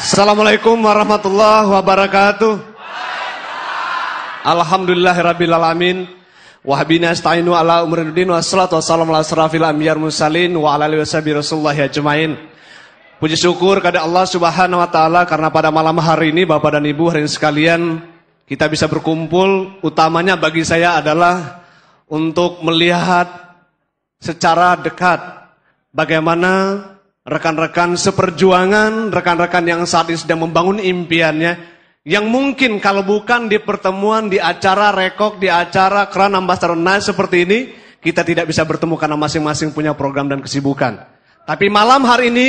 Assalamualaikum warahmatullahi wabarakatuh. Alhamdulillahirabbil alamin. Wahabina asta'inu ala umuriddin wassalatu wassalamu ala asrafil anbiya'i mursalin wa ala alihi washabihi rasulullah ajmain. Puji syukur kepada Allah Subhanahu wa taala karena pada malam hari ini Bapak dan Ibu hadirin sekalian kita bisa berkumpul utamanya bagi saya adalah untuk melihat secara dekat bagaimana rekan-rekan seperjuangan, rekan-rekan yang saat ini sedang membangun impiannya, yang mungkin kalau bukan di pertemuan, di acara rekok, di acara Crown Ambassador Night seperti ini, kita tidak bisa bertemu karena masing-masing punya program dan kesibukan. Tapi malam hari ini,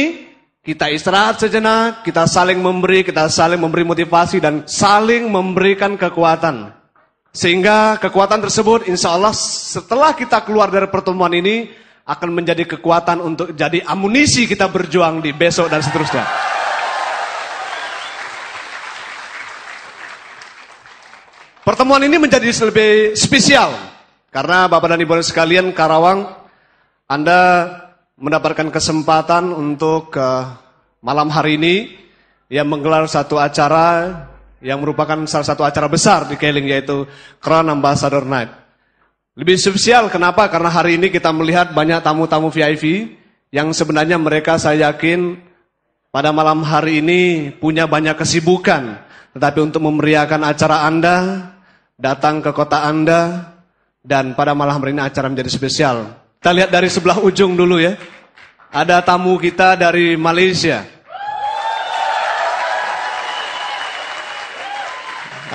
kita istirahat sejenak, kita saling memberi, kita saling memberi motivasi dan saling memberikan kekuatan. Sehingga kekuatan tersebut insya Allah setelah kita keluar dari pertemuan ini, akan menjadi kekuatan untuk jadi amunisi kita berjuang di besok dan seterusnya. Pertemuan ini menjadi lebih spesial karena Bapak dan Ibu sekalian Karawang Anda mendapatkan kesempatan untuk uh, malam hari ini yang menggelar satu acara yang merupakan salah satu acara besar di Keling yaitu Crown Ambassador Night. Lebih spesial kenapa? Karena hari ini kita melihat banyak tamu-tamu VIP yang sebenarnya mereka saya yakin pada malam hari ini punya banyak kesibukan. Tetapi untuk memeriahkan acara Anda, datang ke kota Anda, dan pada malam hari ini acara menjadi spesial. Kita lihat dari sebelah ujung dulu ya. Ada tamu kita dari Malaysia.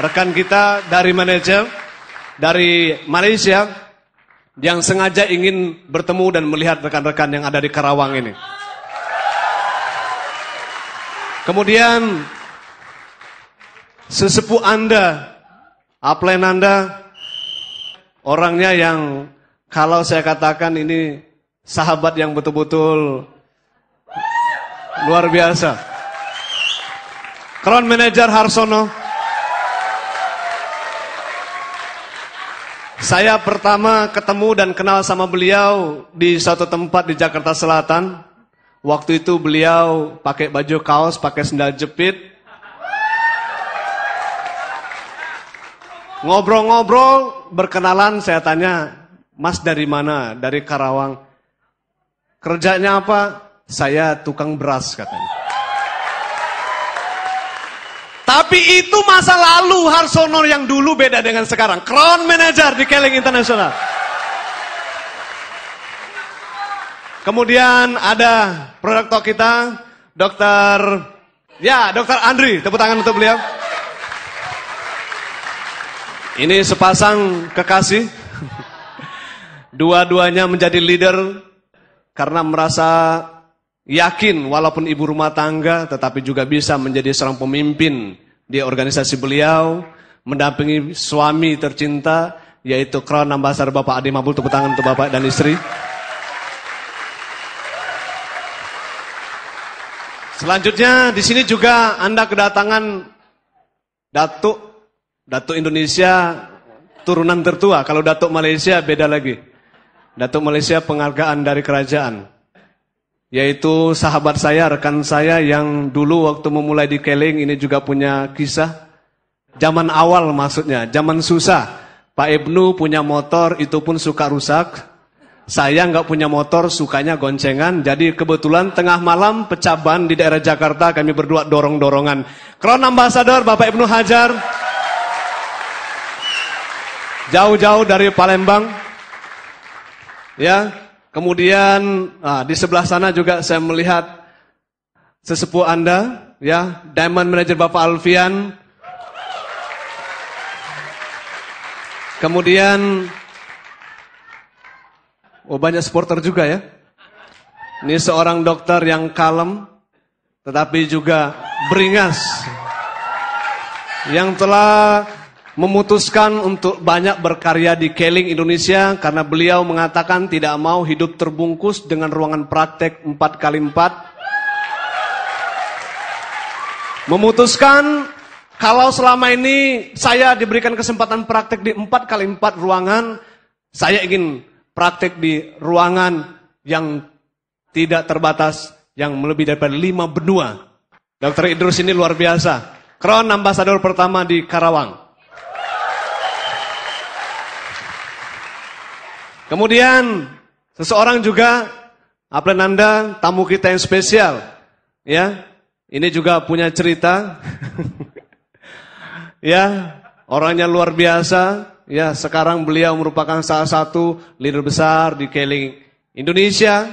Rekan kita dari manajer dari Malaysia yang sengaja ingin bertemu dan melihat rekan-rekan yang ada di Karawang ini. Kemudian sesepuh Anda, upline Anda, orangnya yang kalau saya katakan ini sahabat yang betul-betul luar biasa. Crown Manager Harsono, Saya pertama ketemu dan kenal sama beliau di suatu tempat di Jakarta Selatan. Waktu itu beliau pakai baju kaos, pakai sendal jepit. Ngobrol-ngobrol, berkenalan, saya tanya, Mas dari mana? Dari Karawang. Kerjanya apa? Saya tukang beras katanya. Tapi itu masa lalu Harsono yang dulu beda dengan sekarang. Crown Manager di Keling Internasional. Kemudian ada produk kita, Dokter Ya, Dokter Andri, tepuk tangan untuk beliau. Ini sepasang kekasih. Dua-duanya menjadi leader karena merasa yakin walaupun ibu rumah tangga tetapi juga bisa menjadi seorang pemimpin di organisasi beliau, mendampingi suami tercinta yaitu Crown Ambassador Bapak Adi Mabul tepuk tangan untuk Bapak dan istri. Selanjutnya di sini juga Anda kedatangan Datuk Datuk Indonesia turunan tertua. Kalau Datuk Malaysia beda lagi. Datuk Malaysia penghargaan dari kerajaan. Yaitu sahabat saya, rekan saya yang dulu waktu memulai di Keling ini juga punya kisah. Zaman awal maksudnya, zaman susah. Pak Ibnu punya motor, itu pun suka rusak. Saya nggak punya motor, sukanya goncengan. Jadi kebetulan tengah malam pecah ban di daerah Jakarta, kami berdua dorong-dorongan. Crown Ambassador Bapak Ibnu Hajar. Jauh-jauh dari Palembang. Ya, Kemudian nah, di sebelah sana juga saya melihat sesepuh Anda, ya, Diamond Manager Bapak Alfian. Kemudian oh banyak supporter juga ya. Ini seorang dokter yang kalem tetapi juga beringas yang telah memutuskan untuk banyak berkarya di Keling Indonesia karena beliau mengatakan tidak mau hidup terbungkus dengan ruangan praktek 4x4. Memutuskan kalau selama ini saya diberikan kesempatan praktek di 4x4 ruangan, saya ingin praktek di ruangan yang tidak terbatas, yang lebih daripada lima benua. Dr. Idrus ini luar biasa. Crown Ambassador pertama di Karawang. Kemudian seseorang juga Aplenanda tamu kita yang spesial. Ya. Ini juga punya cerita. ya, orangnya luar biasa. Ya, sekarang beliau merupakan salah satu leader besar di Keling Indonesia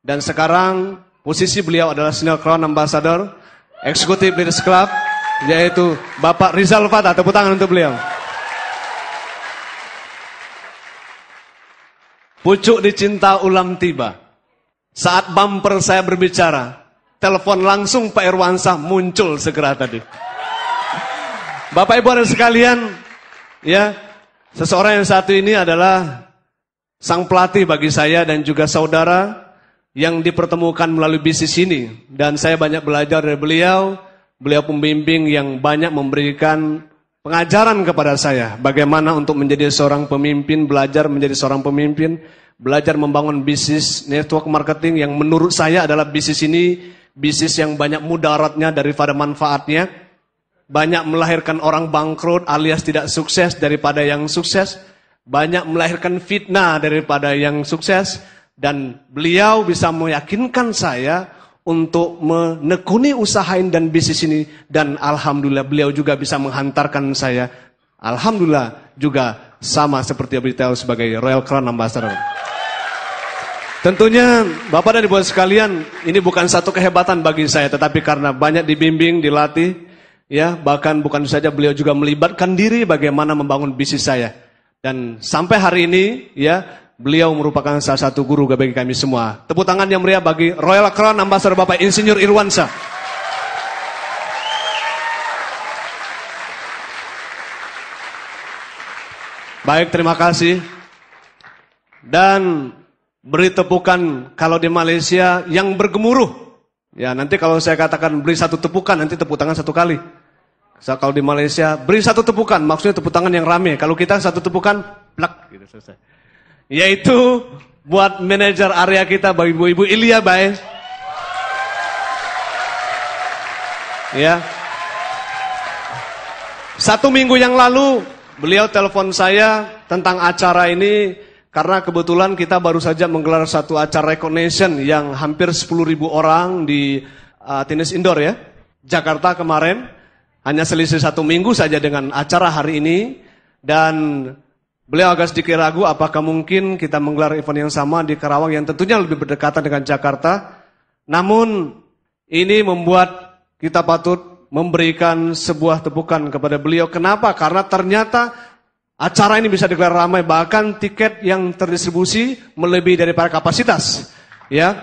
dan sekarang posisi beliau adalah Senior Crown Ambassador Executive Leaders Club yaitu Bapak Rizal Fatah. Tepuk tangan untuk beliau. Pucuk dicinta ulam tiba. Saat bumper saya berbicara, telepon langsung Pak Irwansyah muncul segera tadi. Bapak Ibu ada sekalian, ya, seseorang yang satu ini adalah sang pelatih bagi saya dan juga saudara yang dipertemukan melalui bisnis ini. Dan saya banyak belajar dari beliau, beliau pembimbing yang banyak memberikan pengajaran kepada saya bagaimana untuk menjadi seorang pemimpin, belajar menjadi seorang pemimpin, belajar membangun bisnis network marketing yang menurut saya adalah bisnis ini bisnis yang banyak mudaratnya daripada manfaatnya, banyak melahirkan orang bangkrut alias tidak sukses daripada yang sukses, banyak melahirkan fitnah daripada yang sukses, dan beliau bisa meyakinkan saya untuk menekuni usahain dan bisnis ini dan alhamdulillah beliau juga bisa menghantarkan saya alhamdulillah juga sama seperti beliau sebagai Royal Crown Ambassador. Tentunya Bapak dan Ibu sekalian, ini bukan satu kehebatan bagi saya, tetapi karena banyak dibimbing, dilatih, ya bahkan bukan saja beliau juga melibatkan diri bagaimana membangun bisnis saya. Dan sampai hari ini, ya beliau merupakan salah satu guru bagi kami semua. Tepuk tangan yang meriah bagi Royal Crown Ambassador Bapak Insinyur Irwansa. Baik, terima kasih. Dan beri tepukan kalau di Malaysia yang bergemuruh. Ya, nanti kalau saya katakan beri satu tepukan, nanti tepuk tangan satu kali. So, kalau di Malaysia, beri satu tepukan, maksudnya tepuk tangan yang rame. Kalau kita satu tepukan, plak, gitu selesai. Yaitu buat manajer area kita, bagi ibu-ibu Ilya, baik. Ya. Satu minggu yang lalu, beliau telepon saya tentang acara ini, karena kebetulan kita baru saja menggelar satu acara recognition yang hampir 10 ribu orang di uh, tenis indoor ya. Jakarta kemarin, hanya selisih satu minggu saja dengan acara hari ini. Dan beliau agak sedikit ragu apakah mungkin kita menggelar event yang sama di Karawang yang tentunya lebih berdekatan dengan Jakarta. Namun ini membuat kita patut memberikan sebuah tepukan kepada beliau. Kenapa? Karena ternyata Acara ini bisa digelar ramai, bahkan tiket yang terdistribusi melebihi dari para kapasitas. Ya.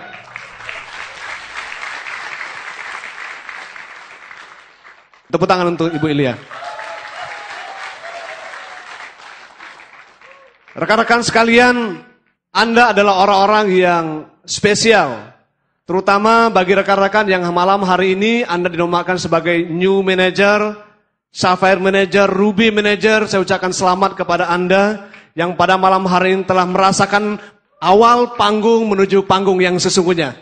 Tepuk tangan untuk Ibu Ilya. Rekan-rekan sekalian, Anda adalah orang-orang yang spesial. Terutama bagi rekan-rekan yang malam hari ini Anda dinomakan sebagai new manager, Sapphire Manager, Ruby Manager, saya ucapkan selamat kepada Anda yang pada malam hari ini telah merasakan awal panggung menuju panggung yang sesungguhnya.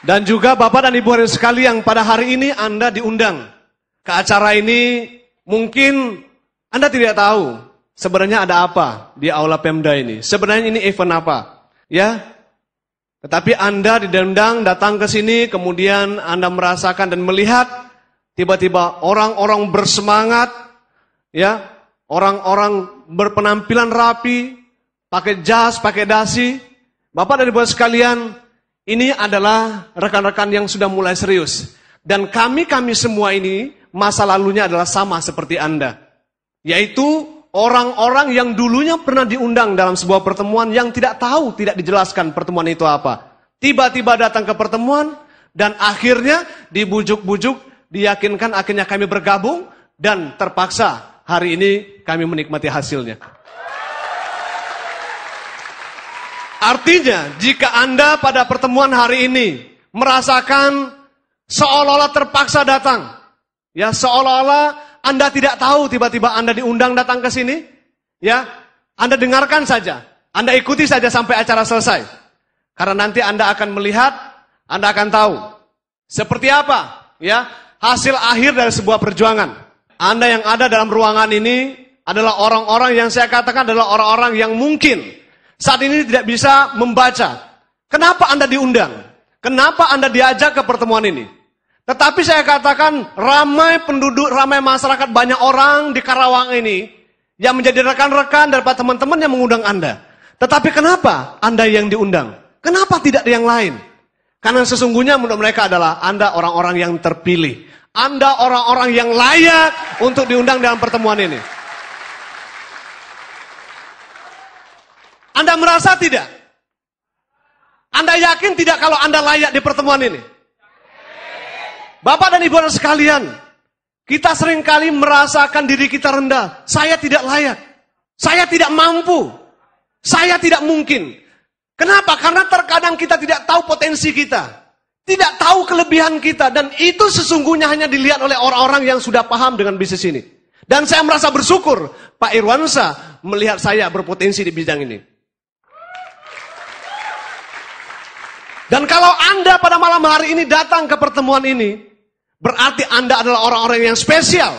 Dan juga Bapak dan Ibu hari sekali yang pada hari ini Anda diundang ke acara ini, mungkin Anda tidak tahu sebenarnya ada apa di Aula Pemda ini. Sebenarnya ini event apa? Ya, tetapi Anda didendang datang ke sini, kemudian Anda merasakan dan melihat tiba-tiba orang-orang bersemangat, ya, orang-orang berpenampilan rapi, pakai jas, pakai dasi. Bapak dan Ibu sekalian, ini adalah rekan-rekan yang sudah mulai serius. Dan kami-kami semua ini masa lalunya adalah sama seperti Anda. Yaitu orang-orang yang dulunya pernah diundang dalam sebuah pertemuan yang tidak tahu, tidak dijelaskan pertemuan itu apa. Tiba-tiba datang ke pertemuan dan akhirnya dibujuk-bujuk, diyakinkan akhirnya kami bergabung dan terpaksa hari ini kami menikmati hasilnya. Artinya, jika Anda pada pertemuan hari ini merasakan seolah-olah terpaksa datang, ya seolah-olah anda tidak tahu tiba-tiba Anda diundang datang ke sini? Ya, Anda dengarkan saja. Anda ikuti saja sampai acara selesai. Karena nanti Anda akan melihat Anda akan tahu seperti apa ya hasil akhir dari sebuah perjuangan. Anda yang ada dalam ruangan ini adalah orang-orang yang saya katakan adalah orang-orang yang mungkin saat ini tidak bisa membaca. Kenapa Anda diundang? Kenapa Anda diajak ke pertemuan ini? Tetapi saya katakan ramai penduduk, ramai masyarakat, banyak orang di Karawang ini yang menjadi rekan-rekan daripada teman-teman yang mengundang Anda. Tetapi kenapa Anda yang diundang? Kenapa tidak yang lain? Karena sesungguhnya menurut mereka adalah Anda orang-orang yang terpilih. Anda orang-orang yang layak untuk diundang dalam pertemuan ini. Anda merasa tidak? Anda yakin tidak kalau Anda layak di pertemuan ini? Bapak dan Ibu sekalian, kita sering kali merasakan diri kita rendah. Saya tidak layak. Saya tidak mampu. Saya tidak mungkin. Kenapa? Karena terkadang kita tidak tahu potensi kita. Tidak tahu kelebihan kita. Dan itu sesungguhnya hanya dilihat oleh orang-orang yang sudah paham dengan bisnis ini. Dan saya merasa bersyukur Pak Irwansa melihat saya berpotensi di bidang ini. Dan kalau Anda pada malam hari ini datang ke pertemuan ini, Berarti Anda adalah orang-orang yang spesial.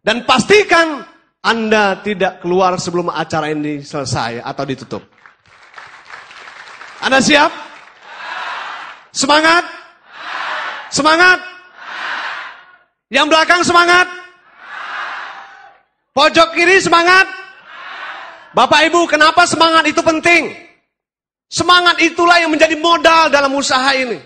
Dan pastikan Anda tidak keluar sebelum acara ini selesai atau ditutup. Anda siap? Semangat? Semangat? Yang belakang semangat? Pojok kiri semangat? Bapak Ibu, kenapa semangat itu penting? Semangat itulah yang menjadi modal dalam usaha ini.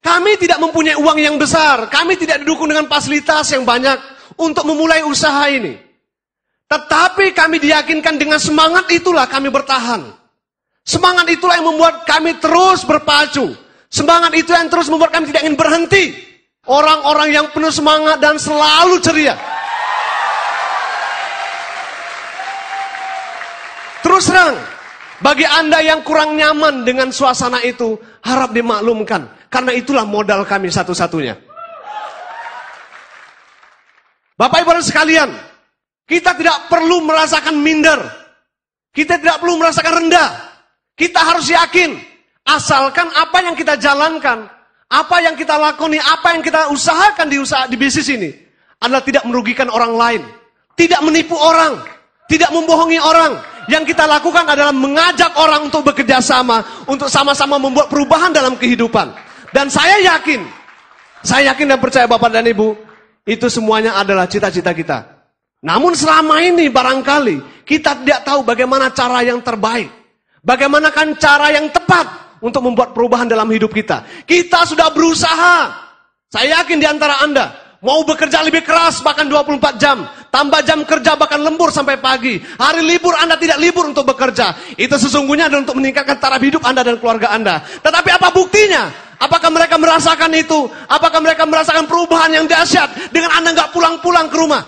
Kami tidak mempunyai uang yang besar, kami tidak didukung dengan fasilitas yang banyak untuk memulai usaha ini. Tetapi kami diyakinkan dengan semangat itulah kami bertahan. Semangat itulah yang membuat kami terus berpacu. Semangat itu yang terus membuat kami tidak ingin berhenti. Orang-orang yang penuh semangat dan selalu ceria. Terus terang, bagi Anda yang kurang nyaman dengan suasana itu, harap dimaklumkan. Karena itulah modal kami satu-satunya. Bapak Ibu sekalian, kita tidak perlu merasakan minder. Kita tidak perlu merasakan rendah. Kita harus yakin, asalkan apa yang kita jalankan, apa yang kita lakoni, apa yang kita usahakan di usaha di bisnis ini adalah tidak merugikan orang lain, tidak menipu orang, tidak membohongi orang. Yang kita lakukan adalah mengajak orang untuk bekerja sama, untuk sama-sama membuat perubahan dalam kehidupan. Dan saya yakin, saya yakin dan percaya Bapak dan Ibu, itu semuanya adalah cita-cita kita. Namun selama ini barangkali kita tidak tahu bagaimana cara yang terbaik. Bagaimana kan cara yang tepat untuk membuat perubahan dalam hidup kita. Kita sudah berusaha. Saya yakin di antara Anda, mau bekerja lebih keras bahkan 24 jam. Tambah jam kerja bahkan lembur sampai pagi. Hari libur Anda tidak libur untuk bekerja. Itu sesungguhnya adalah untuk meningkatkan taraf hidup Anda dan keluarga Anda. Tetapi apa buktinya? Apakah mereka merasakan itu? Apakah mereka merasakan perubahan yang dahsyat dengan Anda nggak pulang-pulang ke rumah?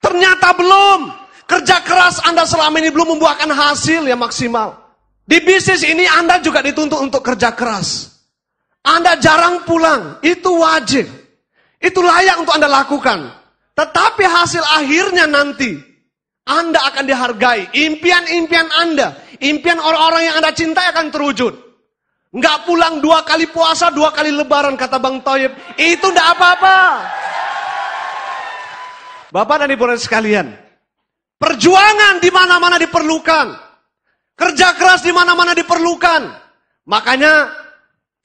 Ternyata belum. Kerja keras Anda selama ini belum membuahkan hasil yang maksimal. Di bisnis ini Anda juga dituntut untuk kerja keras. Anda jarang pulang, itu wajib. Itu layak untuk Anda lakukan. Tetapi hasil akhirnya nanti Anda akan dihargai. Impian-impian Anda, impian orang-orang yang Anda cintai akan terwujud. Nggak pulang dua kali puasa, dua kali lebaran, kata Bang Toyib. Itu nggak apa-apa. Bapak dan Ibu sekalian, perjuangan di mana-mana diperlukan. Kerja keras di mana-mana diperlukan. Makanya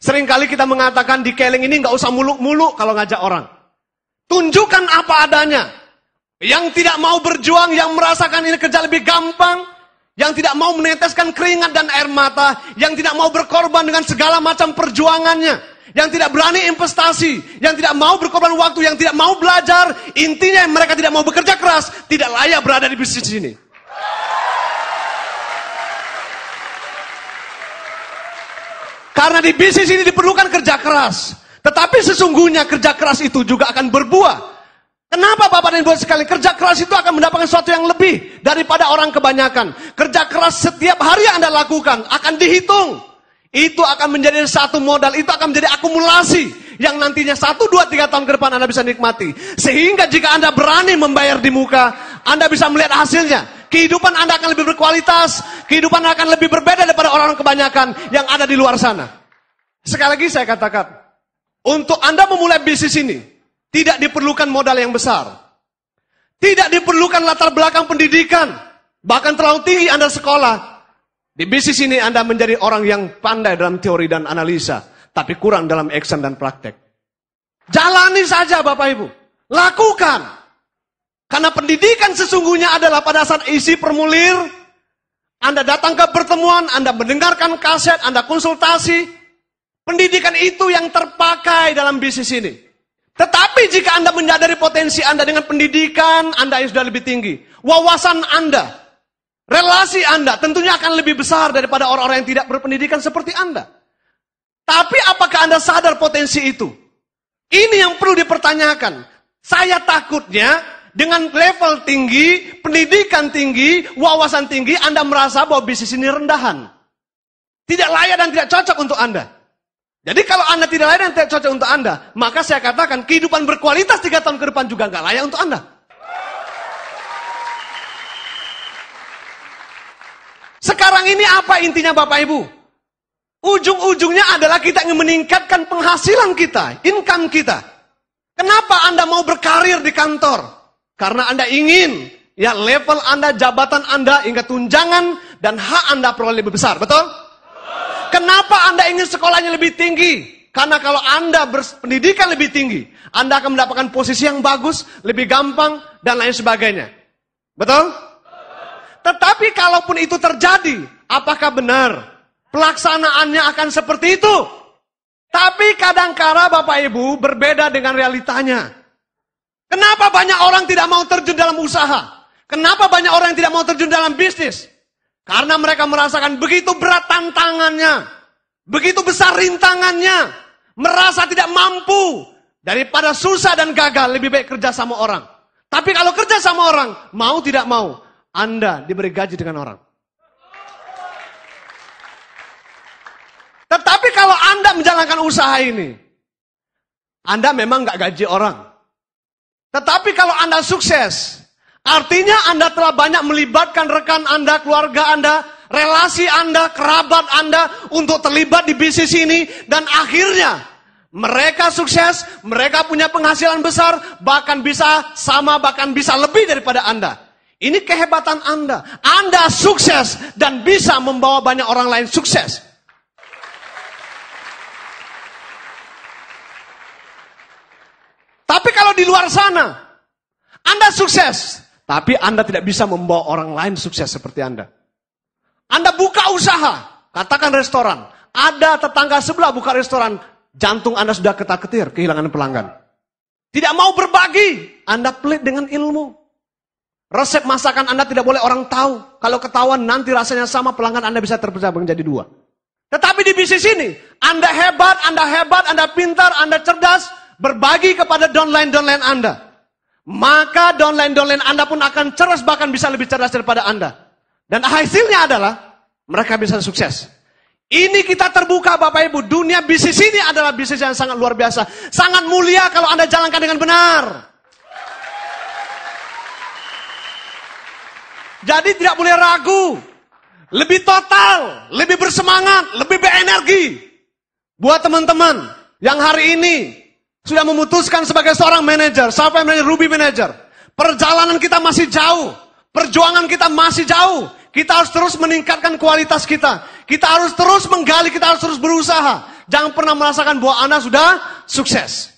sering kali kita mengatakan di Keling ini nggak usah muluk-muluk kalau ngajak orang. Tunjukkan apa adanya. Yang tidak mau berjuang, yang merasakan ini kerja lebih gampang, yang tidak mau meneteskan keringat dan air mata, yang tidak mau berkorban dengan segala macam perjuangannya, yang tidak berani investasi, yang tidak mau berkorban waktu, yang tidak mau belajar, intinya mereka tidak mau bekerja keras, tidak layak berada di bisnis ini. Karena di bisnis ini diperlukan kerja keras. Tetapi sesungguhnya kerja keras itu juga akan berbuah Kenapa Bapak dan Ibu sekali kerja keras itu akan mendapatkan sesuatu yang lebih daripada orang kebanyakan. Kerja keras setiap hari yang Anda lakukan akan dihitung. Itu akan menjadi satu modal, itu akan menjadi akumulasi yang nantinya satu, dua, tiga tahun ke depan Anda bisa nikmati. Sehingga jika Anda berani membayar di muka, Anda bisa melihat hasilnya. Kehidupan Anda akan lebih berkualitas, kehidupan Anda akan lebih berbeda daripada orang-orang kebanyakan yang ada di luar sana. Sekali lagi saya katakan, untuk Anda memulai bisnis ini, tidak diperlukan modal yang besar. Tidak diperlukan latar belakang pendidikan. Bahkan terlalu tinggi Anda sekolah. Di bisnis ini Anda menjadi orang yang pandai dalam teori dan analisa. Tapi kurang dalam action dan praktek. Jalani saja Bapak Ibu. Lakukan. Karena pendidikan sesungguhnya adalah pada saat isi permulir, Anda datang ke pertemuan, Anda mendengarkan kaset, Anda konsultasi. Pendidikan itu yang terpakai dalam bisnis ini. Tetapi jika Anda menyadari potensi Anda dengan pendidikan, Anda sudah lebih tinggi. Wawasan Anda, relasi Anda tentunya akan lebih besar daripada orang-orang yang tidak berpendidikan seperti Anda. Tapi apakah Anda sadar potensi itu? Ini yang perlu dipertanyakan. Saya takutnya dengan level tinggi, pendidikan tinggi, wawasan tinggi, Anda merasa bahwa bisnis ini rendahan. Tidak layak dan tidak cocok untuk Anda. Jadi kalau Anda tidak layak dan tidak cocok untuk Anda, maka saya katakan kehidupan berkualitas tiga tahun ke depan juga nggak layak untuk Anda. Sekarang ini apa intinya Bapak Ibu? Ujung-ujungnya adalah kita ingin meningkatkan penghasilan kita, income kita. Kenapa Anda mau berkarir di kantor? Karena Anda ingin ya level Anda, jabatan Anda, hingga tunjangan dan hak Anda peroleh lebih besar, betul? Kenapa Anda ingin sekolahnya lebih tinggi? Karena kalau Anda berpendidikan lebih tinggi, Anda akan mendapatkan posisi yang bagus, lebih gampang, dan lain sebagainya. Betul? Tetapi kalaupun itu terjadi, apakah benar Pelaksanaannya akan seperti itu. Tapi kadang-kala Bapak Ibu berbeda dengan realitanya. Kenapa banyak orang tidak mau terjun dalam usaha? Kenapa banyak orang yang tidak mau terjun dalam bisnis? Karena mereka merasakan begitu berat tantangannya. Begitu besar rintangannya. Merasa tidak mampu. Daripada susah dan gagal, lebih baik kerja sama orang. Tapi kalau kerja sama orang, mau tidak mau, Anda diberi gaji dengan orang. Tetapi kalau Anda menjalankan usaha ini, Anda memang nggak gaji orang. Tetapi kalau Anda sukses, artinya Anda telah banyak melibatkan rekan Anda, keluarga Anda, relasi Anda, kerabat Anda untuk terlibat di bisnis ini dan akhirnya mereka sukses, mereka punya penghasilan besar, bahkan bisa sama, bahkan bisa lebih daripada Anda. Ini kehebatan Anda. Anda sukses dan bisa membawa banyak orang lain sukses. Tapi kalau di luar sana, Anda sukses, tapi Anda tidak bisa membawa orang lain sukses seperti Anda. Anda buka usaha, katakan restoran, ada tetangga sebelah buka restoran, jantung Anda sudah ketak-ketir, kehilangan pelanggan. Tidak mau berbagi, Anda pelit dengan ilmu. Resep masakan Anda tidak boleh orang tahu. Kalau ketahuan nanti rasanya sama, pelanggan Anda bisa terpecah menjadi dua. Tetapi di bisnis ini, Anda hebat, Anda hebat, Anda pintar, Anda cerdas, berbagi kepada downline-downline Anda. Maka downline-downline Anda pun akan cerdas bahkan bisa lebih cerdas daripada Anda. Dan hasilnya adalah mereka bisa sukses. Ini kita terbuka Bapak Ibu. Dunia bisnis ini adalah bisnis yang sangat luar biasa. Sangat mulia kalau Anda jalankan dengan benar. Jadi tidak boleh ragu. Lebih total, lebih bersemangat, lebih berenergi. Buat teman-teman yang hari ini sudah memutuskan sebagai seorang manajer, yang manajer Ruby manager. Perjalanan kita masih jauh, perjuangan kita masih jauh. Kita harus terus meningkatkan kualitas kita. Kita harus terus menggali, kita harus terus berusaha. Jangan pernah merasakan bahwa Anda sudah sukses.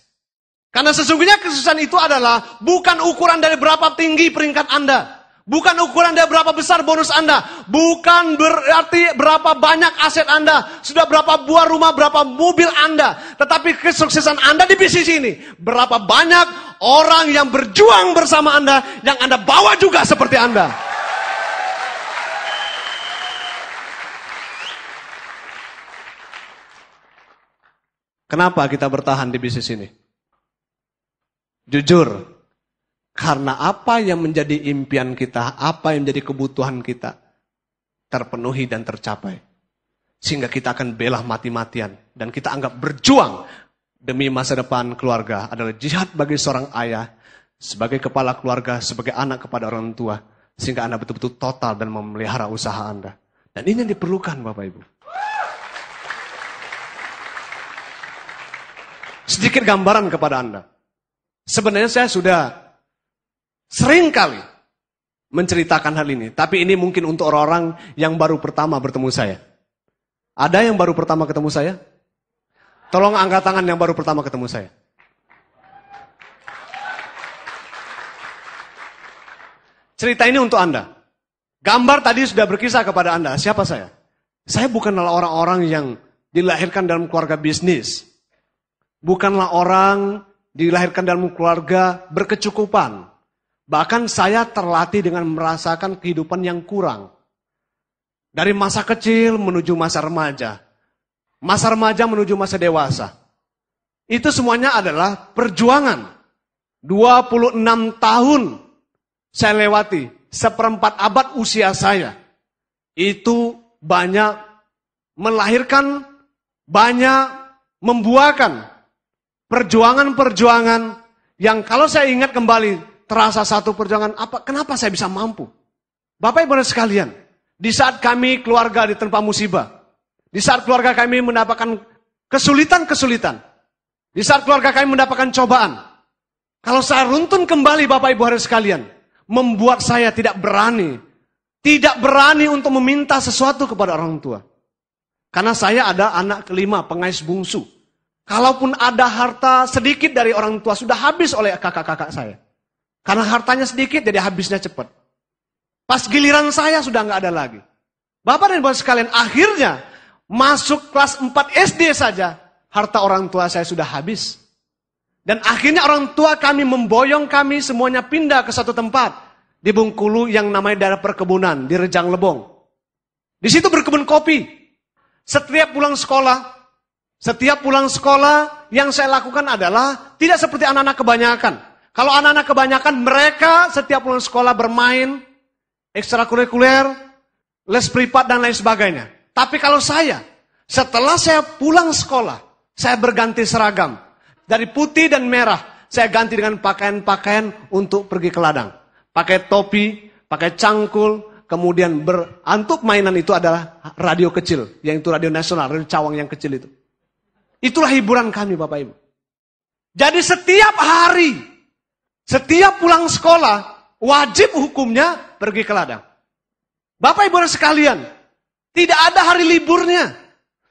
Karena sesungguhnya kesuksesan itu adalah bukan ukuran dari berapa tinggi peringkat Anda. Bukan ukuran dari berapa besar bonus Anda. Bukan berarti berapa banyak aset Anda. Sudah berapa buah rumah, berapa mobil Anda. Tetapi kesuksesan Anda di bisnis ini. Berapa banyak orang yang berjuang bersama Anda. Yang Anda bawa juga seperti Anda. Kenapa kita bertahan di bisnis ini? Jujur, karena apa yang menjadi impian kita, apa yang menjadi kebutuhan kita, terpenuhi dan tercapai. Sehingga kita akan bela mati-matian. Dan kita anggap berjuang demi masa depan keluarga adalah jihad bagi seorang ayah, sebagai kepala keluarga, sebagai anak kepada orang tua. Sehingga Anda betul-betul total dan memelihara usaha Anda. Dan ini yang diperlukan Bapak Ibu. sedikit gambaran kepada Anda. Sebenarnya saya sudah sering kali menceritakan hal ini. Tapi ini mungkin untuk orang-orang yang baru pertama bertemu saya. Ada yang baru pertama ketemu saya? Tolong angkat tangan yang baru pertama ketemu saya. Cerita ini untuk Anda. Gambar tadi sudah berkisah kepada Anda. Siapa saya? Saya bukanlah orang-orang yang dilahirkan dalam keluarga bisnis. Bukanlah orang dilahirkan dalam keluarga berkecukupan. Bahkan saya terlatih dengan merasakan kehidupan yang kurang. Dari masa kecil menuju masa remaja. Masa remaja menuju masa dewasa. Itu semuanya adalah perjuangan. 26 tahun saya lewati seperempat abad usia saya. Itu banyak melahirkan, banyak membuahkan perjuangan-perjuangan yang kalau saya ingat kembali terasa satu perjuangan apa kenapa saya bisa mampu? Bapak Ibu sekalian, di saat kami keluarga di tempat musibah, di saat keluarga kami mendapatkan kesulitan-kesulitan, di saat keluarga kami mendapatkan cobaan, kalau saya runtun kembali Bapak Ibu hari sekalian, membuat saya tidak berani. Tidak berani untuk meminta sesuatu kepada orang tua. Karena saya ada anak kelima, pengais bungsu. Kalaupun ada harta sedikit dari orang tua, sudah habis oleh kakak-kakak saya. Karena hartanya sedikit, jadi habisnya cepat. Pas giliran saya sudah nggak ada lagi. Bapak dan Bapak sekalian, akhirnya masuk kelas 4 SD saja, harta orang tua saya sudah habis. Dan akhirnya orang tua kami memboyong kami semuanya pindah ke satu tempat. Di Bungkulu yang namanya daerah perkebunan, di Rejang Lebong. Di situ berkebun kopi. Setiap pulang sekolah, setiap pulang sekolah yang saya lakukan adalah tidak seperti anak-anak kebanyakan. Kalau anak-anak kebanyakan mereka setiap pulang sekolah bermain, ekstrakurikuler, les privat dan lain sebagainya. Tapi kalau saya, setelah saya pulang sekolah, saya berganti seragam. Dari putih dan merah, saya ganti dengan pakaian-pakaian untuk pergi ke ladang. Pakai topi, pakai cangkul, kemudian berantuk mainan itu adalah radio kecil, yang itu radio nasional, radio cawang yang kecil itu. Itulah hiburan kami Bapak Ibu. Jadi setiap hari, setiap pulang sekolah, wajib hukumnya pergi ke ladang. Bapak Ibu sekalian, tidak ada hari liburnya.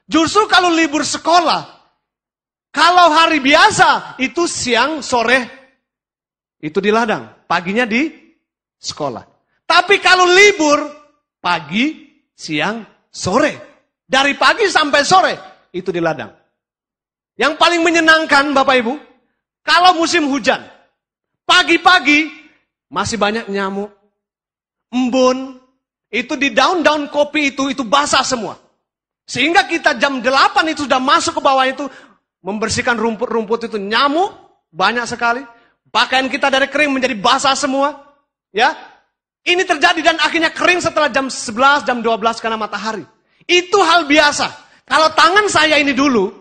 Justru kalau libur sekolah, kalau hari biasa itu siang, sore itu di ladang, paginya di sekolah. Tapi kalau libur pagi, siang, sore. Dari pagi sampai sore itu di ladang. Yang paling menyenangkan Bapak Ibu, kalau musim hujan, pagi-pagi masih banyak nyamuk, embun, itu di daun-daun kopi itu itu basah semua. Sehingga kita jam 8 itu sudah masuk ke bawah itu membersihkan rumput-rumput itu nyamuk banyak sekali. Pakaian kita dari kering menjadi basah semua. Ya, ini terjadi dan akhirnya kering setelah jam 11, jam 12 karena matahari. Itu hal biasa. Kalau tangan saya ini dulu,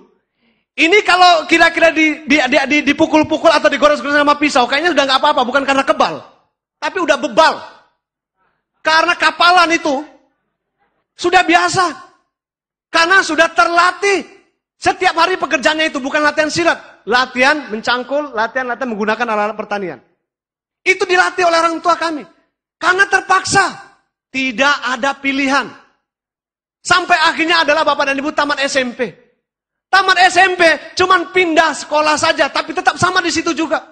ini kalau kira-kira di, di, di, di, dipukul-pukul atau digores-gores sama pisau, kayaknya sudah nggak apa-apa, bukan karena kebal. Tapi udah bebal. Karena kapalan itu sudah biasa. Karena sudah terlatih setiap hari pekerjaannya itu bukan latihan silat. Latihan mencangkul, latihan-latihan menggunakan alat-alat pertanian. Itu dilatih oleh orang tua kami. Karena terpaksa. Tidak ada pilihan. Sampai akhirnya adalah Bapak dan Ibu tamat SMP. Tamat SMP cuman pindah sekolah saja. Tapi tetap sama di situ juga.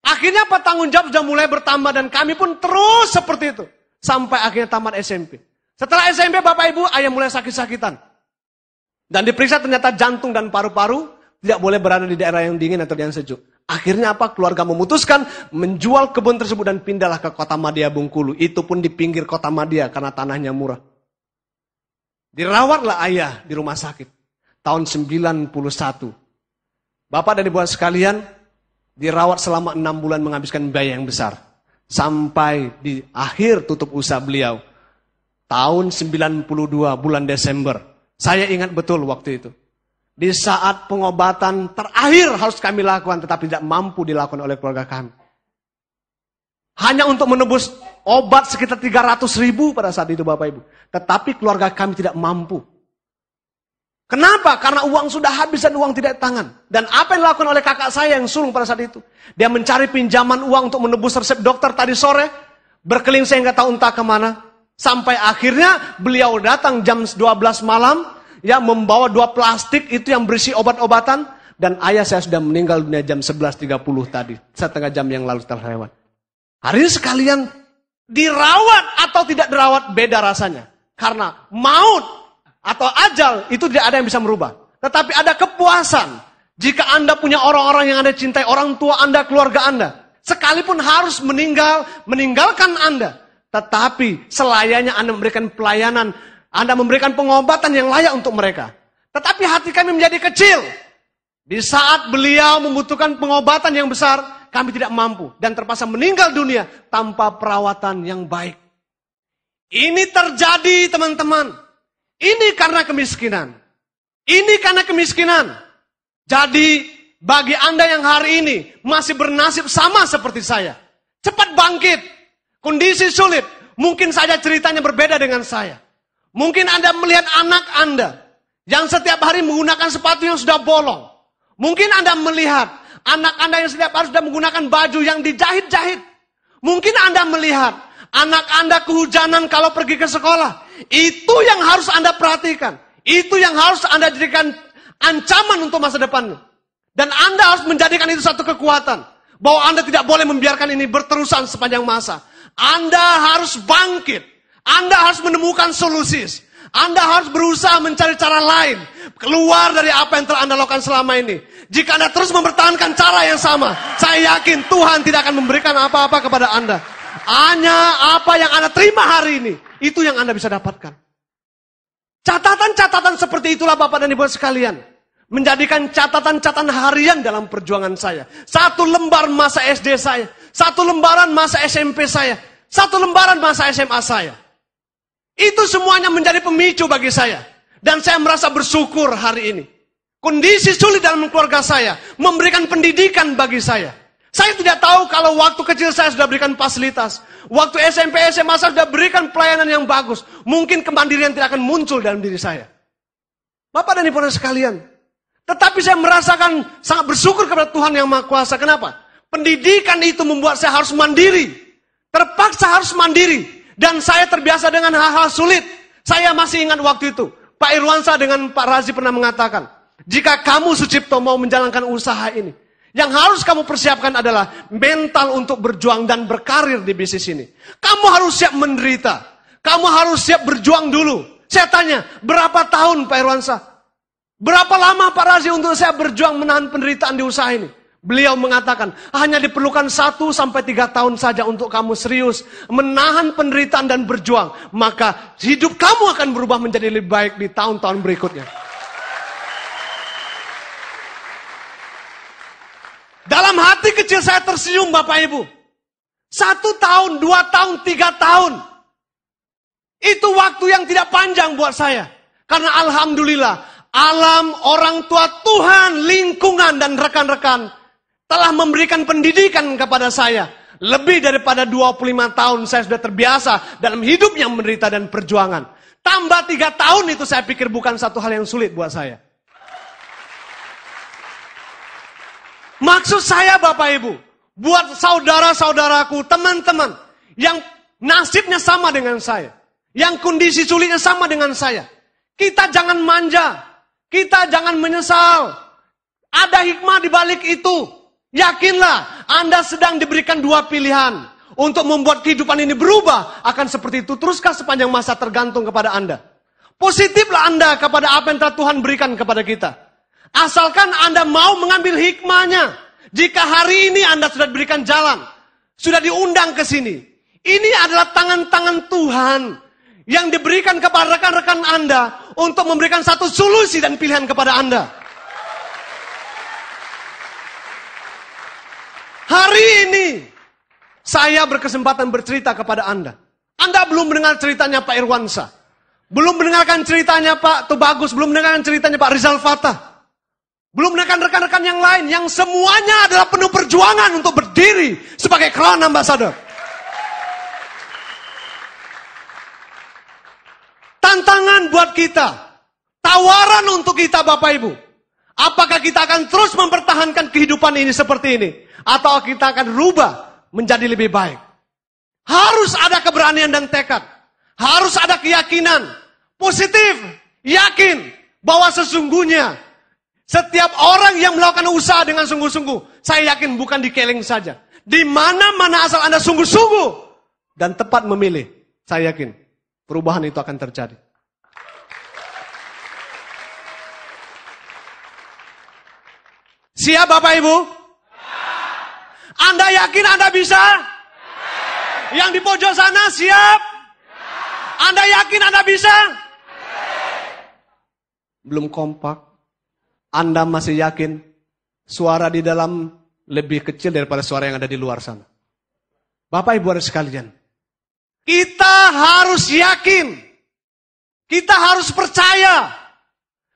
Akhirnya apa tanggung jawab sudah mulai bertambah. Dan kami pun terus seperti itu. Sampai akhirnya tamat SMP. Setelah SMP Bapak Ibu ayah mulai sakit-sakitan. Dan diperiksa ternyata jantung dan paru-paru tidak boleh berada di daerah yang dingin atau yang sejuk. Akhirnya apa? Keluarga memutuskan menjual kebun tersebut dan pindahlah ke kota Madia Bungkulu. Itu pun di pinggir kota Madia karena tanahnya murah. Dirawatlah ayah di rumah sakit. Tahun 91. Bapak dan ibu sekalian, dirawat selama enam bulan menghabiskan biaya yang besar. Sampai di akhir tutup usaha beliau. Tahun 92 bulan Desember saya ingat betul waktu itu. Di saat pengobatan terakhir harus kami lakukan, tetapi tidak mampu dilakukan oleh keluarga kami. Hanya untuk menebus obat sekitar 300 ribu pada saat itu Bapak Ibu. Tetapi keluarga kami tidak mampu. Kenapa? Karena uang sudah habis dan uang tidak tangan. Dan apa yang dilakukan oleh kakak saya yang sulung pada saat itu? Dia mencari pinjaman uang untuk menebus resep dokter tadi sore. Berkeliling saya nggak tahu entah ke mana. Sampai akhirnya beliau datang jam 12 malam. Ya membawa dua plastik itu yang berisi obat-obatan. Dan ayah saya sudah meninggal dunia jam 11.30 tadi. Setengah jam yang lalu telah lewat. Hari ini sekalian dirawat atau tidak dirawat beda rasanya. Karena maut atau ajal itu tidak ada yang bisa merubah. Tetapi ada kepuasan jika Anda punya orang-orang yang Anda cintai, orang tua Anda, keluarga Anda. Sekalipun harus meninggal, meninggalkan Anda. Tetapi selayanya Anda memberikan pelayanan, Anda memberikan pengobatan yang layak untuk mereka. Tetapi hati kami menjadi kecil. Di saat beliau membutuhkan pengobatan yang besar, kami tidak mampu. Dan terpaksa meninggal dunia tanpa perawatan yang baik. Ini terjadi teman-teman. Ini karena kemiskinan. Ini karena kemiskinan. Jadi bagi Anda yang hari ini masih bernasib sama seperti saya. Cepat bangkit. Kondisi sulit. Mungkin saja ceritanya berbeda dengan saya. Mungkin Anda melihat anak Anda yang setiap hari menggunakan sepatu yang sudah bolong. Mungkin Anda melihat anak Anda yang setiap hari sudah menggunakan baju yang dijahit-jahit. Mungkin Anda melihat anak Anda kehujanan kalau pergi ke sekolah. Itu yang harus Anda perhatikan. Itu yang harus Anda jadikan ancaman untuk masa depan. Dan Anda harus menjadikan itu satu kekuatan. Bahwa Anda tidak boleh membiarkan ini berterusan sepanjang masa. Anda harus bangkit. Anda harus menemukan solusi. Anda harus berusaha mencari cara lain. Keluar dari apa yang telah Anda lakukan selama ini. Jika Anda terus mempertahankan cara yang sama. Saya yakin Tuhan tidak akan memberikan apa-apa kepada Anda. Hanya apa yang Anda terima hari ini. Itu yang Anda bisa dapatkan. Catatan-catatan seperti itulah Bapak dan Ibu sekalian. Menjadikan catatan-catatan harian dalam perjuangan saya. Satu lembar masa SD saya. Satu lembaran masa SMP saya. Satu lembaran masa SMA saya. Itu semuanya menjadi pemicu bagi saya. Dan saya merasa bersyukur hari ini. Kondisi sulit dalam keluarga saya. Memberikan pendidikan bagi saya. Saya tidak tahu kalau waktu kecil saya sudah berikan fasilitas. Waktu SMP, SMA saya sudah berikan pelayanan yang bagus. Mungkin kemandirian tidak akan muncul dalam diri saya. Bapak dan Ibu sekalian. Tetapi saya merasakan sangat bersyukur kepada Tuhan yang Maha Kuasa. Kenapa? Pendidikan itu membuat saya harus mandiri. Terpaksa harus mandiri. Dan saya terbiasa dengan hal-hal sulit. Saya masih ingat waktu itu. Pak Irwansa dengan Pak Razi pernah mengatakan. Jika kamu Sucipto mau menjalankan usaha ini. Yang harus kamu persiapkan adalah mental untuk berjuang dan berkarir di bisnis ini. Kamu harus siap menderita. Kamu harus siap berjuang dulu. Saya tanya, berapa tahun Pak Irwansa? Berapa lama Pak Razi untuk saya berjuang menahan penderitaan di usaha ini? Beliau mengatakan, hanya diperlukan satu sampai tiga tahun saja untuk kamu serius menahan penderitaan dan berjuang. Maka hidup kamu akan berubah menjadi lebih baik di tahun-tahun berikutnya. Dalam hati kecil saya tersenyum Bapak Ibu. Satu tahun, dua tahun, tiga tahun. Itu waktu yang tidak panjang buat saya. Karena Alhamdulillah, alam, orang tua Tuhan, lingkungan, dan rekan-rekan telah memberikan pendidikan kepada saya. Lebih daripada 25 tahun saya sudah terbiasa dalam hidup yang menderita dan perjuangan. Tambah tiga tahun itu saya pikir bukan satu hal yang sulit buat saya. Maksud saya Bapak Ibu, buat saudara-saudaraku, teman-teman yang nasibnya sama dengan saya, yang kondisi sulitnya sama dengan saya. Kita jangan manja, kita jangan menyesal. Ada hikmah di balik itu. Yakinlah, Anda sedang diberikan dua pilihan untuk membuat kehidupan ini berubah. Akan seperti itu teruskah sepanjang masa tergantung kepada Anda. Positiflah Anda kepada apa yang telah Tuhan berikan kepada kita. Asalkan Anda mau mengambil hikmahnya. Jika hari ini Anda sudah diberikan jalan, sudah diundang ke sini. Ini adalah tangan-tangan Tuhan yang diberikan kepada rekan-rekan Anda untuk memberikan satu solusi dan pilihan kepada Anda. Hari ini saya berkesempatan bercerita kepada Anda. Anda belum mendengar ceritanya Pak Irwansa. Belum mendengarkan ceritanya Pak Tubagus, belum mendengarkan ceritanya Pak Rizal Fatah. Belum rekan-rekan yang lain yang semuanya adalah penuh perjuangan untuk berdiri sebagai crown ambassador. Tantangan buat kita. Tawaran untuk kita Bapak Ibu. Apakah kita akan terus mempertahankan kehidupan ini seperti ini? Atau kita akan rubah menjadi lebih baik? Harus ada keberanian dan tekad. Harus ada keyakinan. Positif. Yakin. Bahwa sesungguhnya setiap orang yang melakukan usaha dengan sungguh-sungguh, saya yakin bukan di Keleng saja. Di mana-mana asal Anda sungguh-sungguh dan tepat memilih, saya yakin perubahan itu akan terjadi. Siap Bapak Ibu? Anda yakin Anda bisa? Yang di pojok sana siap? Anda yakin Anda bisa? Belum kompak. Anda masih yakin suara di dalam lebih kecil daripada suara yang ada di luar sana. Bapak Ibu ada sekalian, kita harus yakin, kita harus percaya.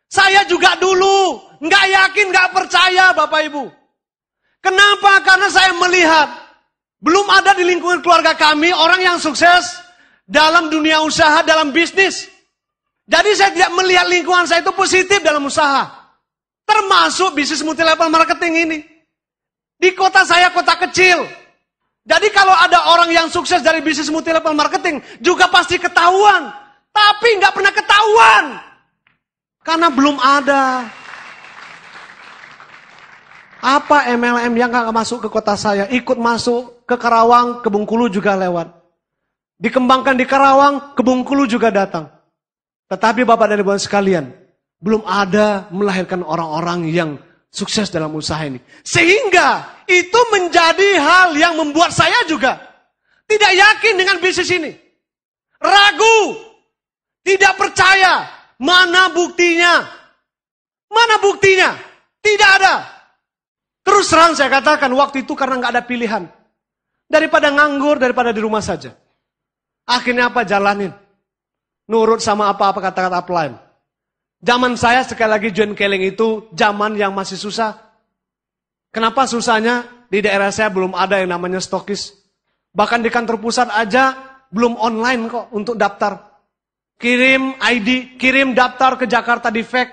Saya juga dulu nggak yakin, nggak percaya Bapak Ibu. Kenapa? Karena saya melihat belum ada di lingkungan keluarga kami orang yang sukses dalam dunia usaha, dalam bisnis. Jadi saya tidak melihat lingkungan saya itu positif dalam usaha. Termasuk bisnis multi level marketing ini. Di kota saya kota kecil. Jadi kalau ada orang yang sukses dari bisnis multi level marketing juga pasti ketahuan. Tapi nggak pernah ketahuan. Karena belum ada. Apa MLM yang nggak masuk ke kota saya? Ikut masuk ke Karawang, ke Bengkulu juga lewat. Dikembangkan di Karawang, ke Bengkulu juga datang. Tetapi Bapak dan Ibu sekalian, belum ada melahirkan orang-orang yang sukses dalam usaha ini. Sehingga itu menjadi hal yang membuat saya juga tidak yakin dengan bisnis ini. Ragu, tidak percaya. Mana buktinya? Mana buktinya? Tidak ada. Terus terang saya katakan waktu itu karena nggak ada pilihan. Daripada nganggur, daripada di rumah saja. Akhirnya apa? Jalanin. Nurut sama apa-apa kata-kata upline. Zaman saya sekali lagi John Kelling itu zaman yang masih susah. Kenapa susahnya? Di daerah saya belum ada yang namanya stokis. Bahkan di kantor pusat aja belum online kok untuk daftar. Kirim ID, kirim daftar ke Jakarta di fax.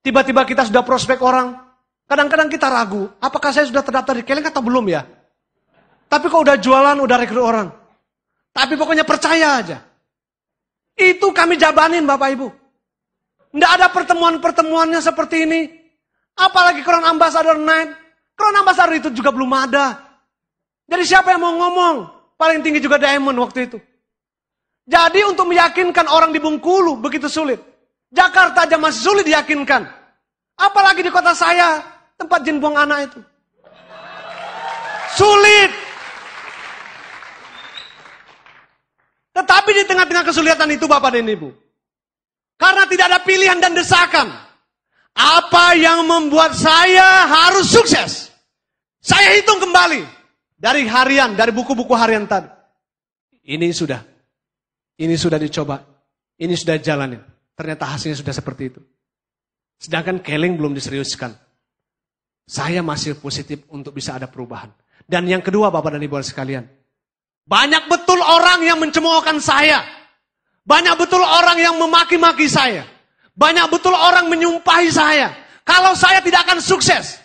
Tiba-tiba kita sudah prospek orang. Kadang-kadang kita ragu, apakah saya sudah terdaftar di Kelling atau belum ya? Tapi kok udah jualan, udah rekrut orang. Tapi pokoknya percaya aja. Itu kami jabanin Bapak Ibu. Tidak ada pertemuan-pertemuannya seperti ini. Apalagi Crown Ambassador Night. Crown Ambassador itu juga belum ada. Jadi siapa yang mau ngomong? Paling tinggi juga Diamond waktu itu. Jadi untuk meyakinkan orang di Bengkulu begitu sulit. Jakarta aja masih sulit diyakinkan. Apalagi di kota saya, tempat jin buang anak itu. Sulit. Tetapi di tengah-tengah kesulitan itu Bapak dan Ibu. Karena tidak ada pilihan dan desakan. Apa yang membuat saya harus sukses? Saya hitung kembali. Dari harian, dari buku-buku harian tadi. Ini sudah. Ini sudah dicoba. Ini sudah jalanin. Ternyata hasilnya sudah seperti itu. Sedangkan Keling belum diseriuskan. Saya masih positif untuk bisa ada perubahan. Dan yang kedua Bapak dan Ibu sekalian. Banyak betul orang yang mencemoohkan saya. Banyak betul orang yang memaki-maki saya. Banyak betul orang menyumpahi saya. Kalau saya tidak akan sukses.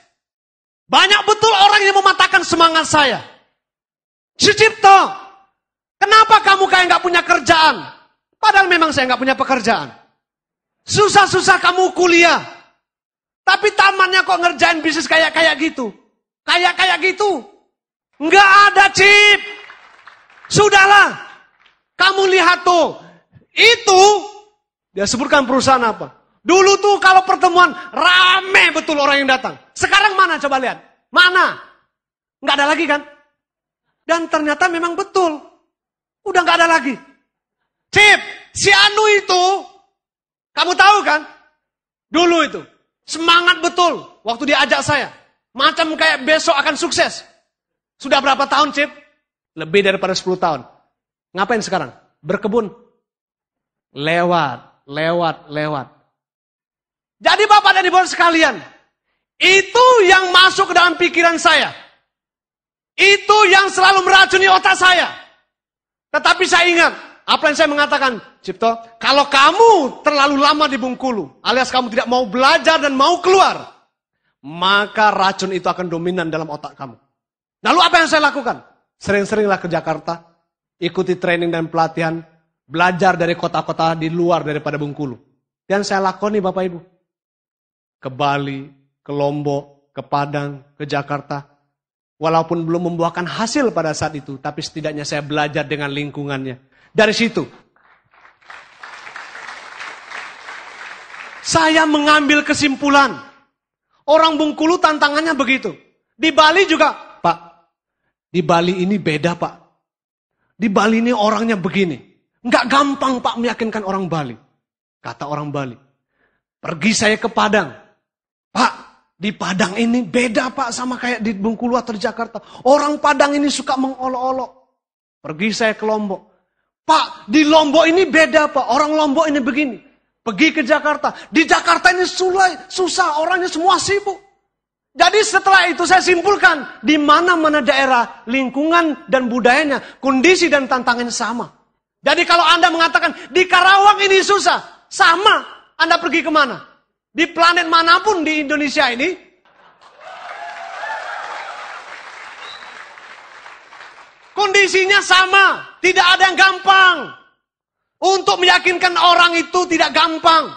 Banyak betul orang yang mematahkan semangat saya. Sucipto, kenapa kamu kayak nggak punya kerjaan? Padahal memang saya nggak punya pekerjaan. Susah-susah kamu kuliah. Tapi tamannya kok ngerjain bisnis kayak kayak gitu. Kayak kayak gitu. Nggak ada chip. Sudahlah. Kamu lihat tuh. Itu dia sebutkan perusahaan apa. Dulu tuh kalau pertemuan rame betul orang yang datang. Sekarang mana coba lihat? Mana? Nggak ada lagi kan? Dan ternyata memang betul. Udah nggak ada lagi. Cip, si Anu itu, kamu tahu kan? Dulu itu, semangat betul waktu dia ajak saya. Macam kayak besok akan sukses. Sudah berapa tahun Cip? Lebih daripada 10 tahun. Ngapain sekarang? Berkebun. Lewat, lewat, lewat. Jadi Bapak dan Ibu sekalian, itu yang masuk ke dalam pikiran saya. Itu yang selalu meracuni otak saya. Tetapi saya ingat, Apa yang saya mengatakan, Cipto? Kalau kamu terlalu lama di Bungkulu, alias kamu tidak mau belajar dan mau keluar, maka racun itu akan dominan dalam otak kamu. Lalu apa yang saya lakukan? Sering-seringlah ke Jakarta, ikuti training dan pelatihan, belajar dari kota-kota di luar daripada Bungkulu. Dan saya lakoni Bapak Ibu. Ke Bali, ke Lombok, ke Padang, ke Jakarta. Walaupun belum membuahkan hasil pada saat itu, tapi setidaknya saya belajar dengan lingkungannya. Dari situ. Saya mengambil kesimpulan. Orang Bungkulu tantangannya begitu. Di Bali juga, Pak. Di Bali ini beda, Pak. Di Bali ini orangnya begini. Enggak gampang, Pak, meyakinkan orang Bali. Kata orang Bali. Pergi saya ke Padang. Pak, di Padang ini beda, Pak, sama kayak di Bungkulu atau di Jakarta. Orang Padang ini suka mengolok-olok. Pergi saya ke Lombok. Pak, di Lombok ini beda Pak. Orang Lombok ini begini. Pergi ke Jakarta. Di Jakarta ini sulai, susah. Orangnya semua sibuk. Jadi setelah itu saya simpulkan. Di mana-mana daerah, lingkungan dan budayanya, kondisi dan tantangannya sama. Jadi kalau Anda mengatakan, di Karawang ini susah. Sama. Anda pergi ke mana? Di planet mana pun di Indonesia ini, Kondisinya sama, tidak ada yang gampang. Untuk meyakinkan orang itu tidak gampang.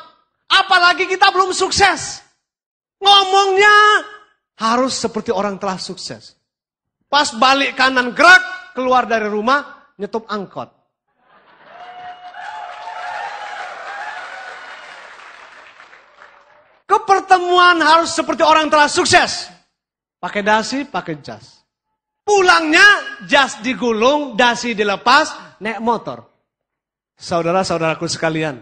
Apalagi kita belum sukses. Ngomongnya harus seperti orang telah sukses. Pas balik kanan gerak, keluar dari rumah, nyetup angkot. Kepertemuan harus seperti orang telah sukses. Pakai dasi, pakai jas. Pulangnya jas digulung, dasi dilepas, naik motor. Saudara-saudaraku sekalian,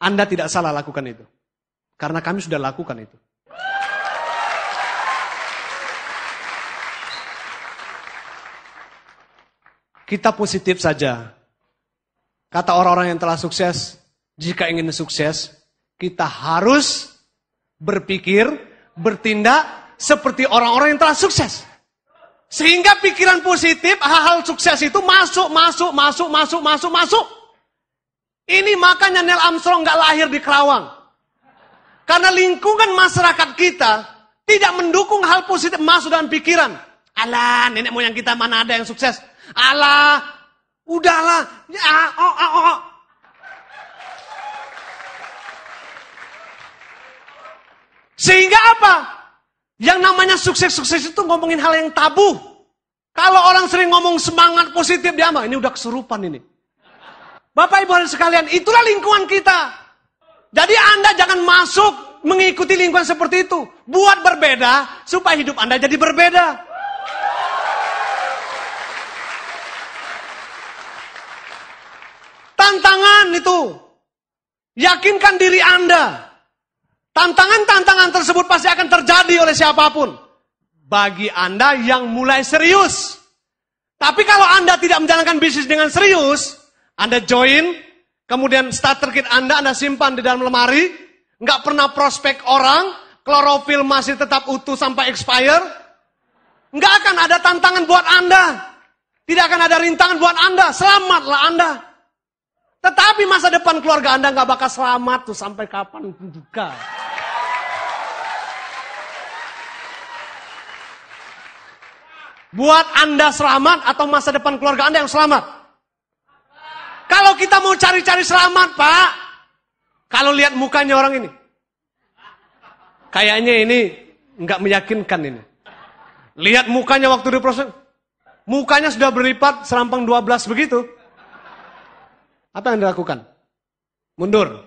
Anda tidak salah lakukan itu. Karena kami sudah lakukan itu. Kita positif saja. Kata orang-orang yang telah sukses, jika ingin sukses, kita harus berpikir, bertindak seperti orang-orang yang telah sukses. Sehingga pikiran positif, hal-hal sukses itu masuk, masuk, masuk, masuk, masuk, masuk. Ini makanya Neil Armstrong nggak lahir di Kerawang. Karena lingkungan masyarakat kita tidak mendukung hal positif masuk dalam pikiran. Alah, nenek moyang kita mana ada yang sukses. Alah, udahlah. Ya, oh, oh, oh. Sehingga apa? Yang namanya sukses-sukses itu ngomongin hal yang tabu. Kalau orang sering ngomong semangat positif, dia mah ini udah kesurupan ini. Bapak Ibu sekalian, itulah lingkungan kita. Jadi Anda jangan masuk mengikuti lingkungan seperti itu. Buat berbeda supaya hidup Anda jadi berbeda. Tantangan itu. Yakinkan diri Anda. Tantangan-tantangan tersebut pasti akan terjadi oleh siapa pun. Bagi Anda yang mulai serius. Tapi kalau Anda tidak menjalankan bisnis dengan serius, Anda join, kemudian starter kit Anda Anda simpan di dalam lemari, nggak pernah prospek orang, klorofil masih tetap utuh sampai expire, nggak akan ada tantangan buat Anda. Tidak akan ada rintangan buat Anda. Selamatlah Anda. Tetapi masa depan keluarga Anda nggak bakal selamat tuh sampai kapan juga. Buat Anda selamat atau masa depan keluarga Anda yang selamat? Kalau kita mau cari-cari selamat, Pak. Kalau lihat mukanya orang ini. Kayaknya ini nggak meyakinkan ini. Lihat mukanya waktu diproses. Mukanya sudah berlipat serampang 12 begitu. Apa yang dilakukan? Mundur.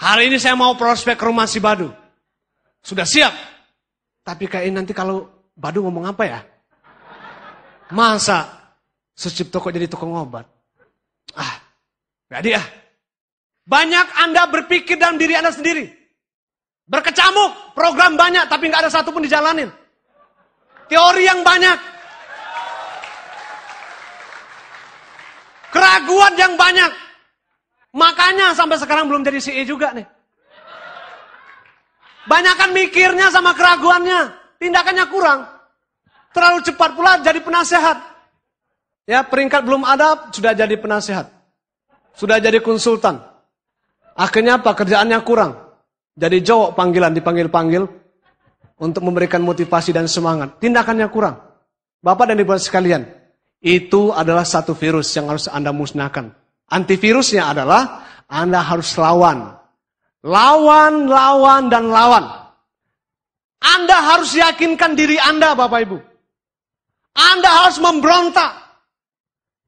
Hari ini saya mau prospek rumah si Badu. Sudah siap. Tapi kayak nanti kalau Badu ngomong apa ya? Masa secipto kok jadi tukang obat? Ah, jadi ah. Banyak Anda berpikir dalam diri Anda sendiri. Berkecamuk, program banyak tapi nggak ada satupun dijalanin. Teori yang banyak. Keraguan yang banyak. Makanya sampai sekarang belum jadi CE juga nih. Banyakan mikirnya sama keraguannya tindakannya kurang. Terlalu cepat pula jadi penasehat. Ya, peringkat belum ada sudah jadi penasehat. Sudah jadi konsultan. Akhirnya pekerjaannya kurang. Jadi jawab panggilan, dipanggil-panggil untuk memberikan motivasi dan semangat. Tindakannya kurang. Bapak dan Ibu sekalian, itu adalah satu virus yang harus Anda musnahkan. Antivirusnya adalah Anda harus lawan. Lawan, lawan, dan lawan. Anda harus yakinkan diri Anda, Bapak Ibu. Anda harus memberontak.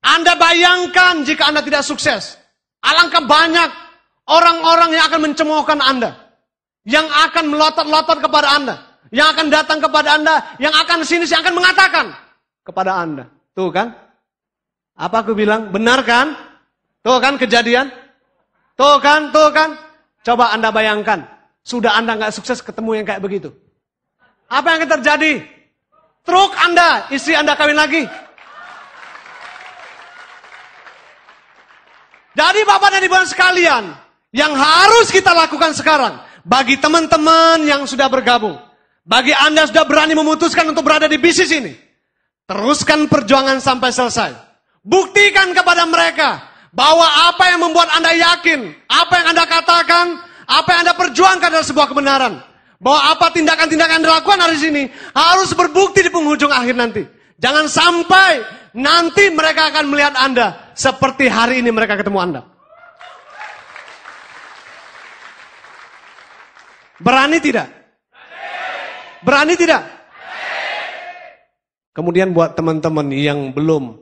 Anda bayangkan jika Anda tidak sukses. Alangkah banyak orang-orang yang akan mencemoohkan Anda. Yang akan melotot-lotot kepada Anda. Yang akan datang kepada Anda. Yang akan sini, yang akan mengatakan kepada Anda. Tuh kan? Apa aku bilang? Benar kan? Tuh kan kejadian? Tuh kan? Tuh kan? Coba Anda bayangkan. Sudah Anda nggak sukses ketemu yang kayak begitu. Apa yang terjadi? Truk Anda, istri Anda kawin lagi. Jadi Bapak dan Ibu sekalian, yang harus kita lakukan sekarang, bagi teman-teman yang sudah bergabung, bagi Anda sudah berani memutuskan untuk berada di bisnis ini, teruskan perjuangan sampai selesai. Buktikan kepada mereka bahwa apa yang membuat Anda yakin, apa yang Anda katakan, apa yang Anda perjuangkan adalah sebuah kebenaran. Bahwa apa tindakan-tindakan yang dilakukan hari sini harus berbukti di penghujung akhir nanti. Jangan sampai nanti mereka akan melihat Anda seperti hari ini mereka ketemu Anda. Berani tidak? Berani tidak? Kemudian buat teman-teman yang belum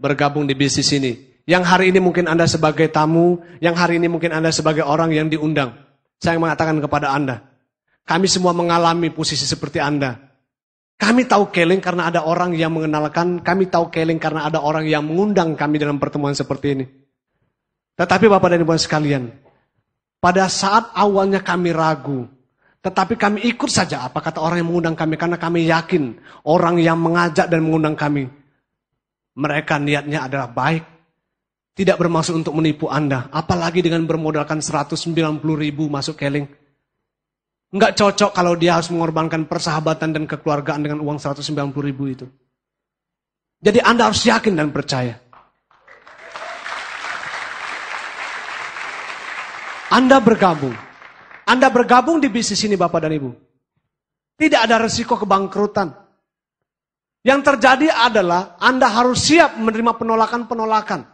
bergabung di bisnis ini, yang hari ini mungkin Anda sebagai tamu, yang hari ini mungkin Anda sebagai orang yang diundang. Saya mengatakan kepada Anda, kami semua mengalami posisi seperti Anda. Kami tahu keling karena ada orang yang mengenalkan, kami tahu keling karena ada orang yang mengundang kami dalam pertemuan seperti ini. Tetapi Bapak dan Ibu sekalian, pada saat awalnya kami ragu, tetapi kami ikut saja apa kata orang yang mengundang kami karena kami yakin orang yang mengajak dan mengundang kami mereka niatnya adalah baik. Tidak bermaksud untuk menipu Anda, apalagi dengan bermodalkan 190 ribu masuk keling. Enggak cocok kalau dia harus mengorbankan persahabatan dan kekeluargaan dengan uang 190 ribu itu. Jadi Anda harus yakin dan percaya. Anda bergabung. Anda bergabung di bisnis ini Bapak dan Ibu. Tidak ada resiko kebangkrutan. Yang terjadi adalah Anda harus siap menerima penolakan-penolakan.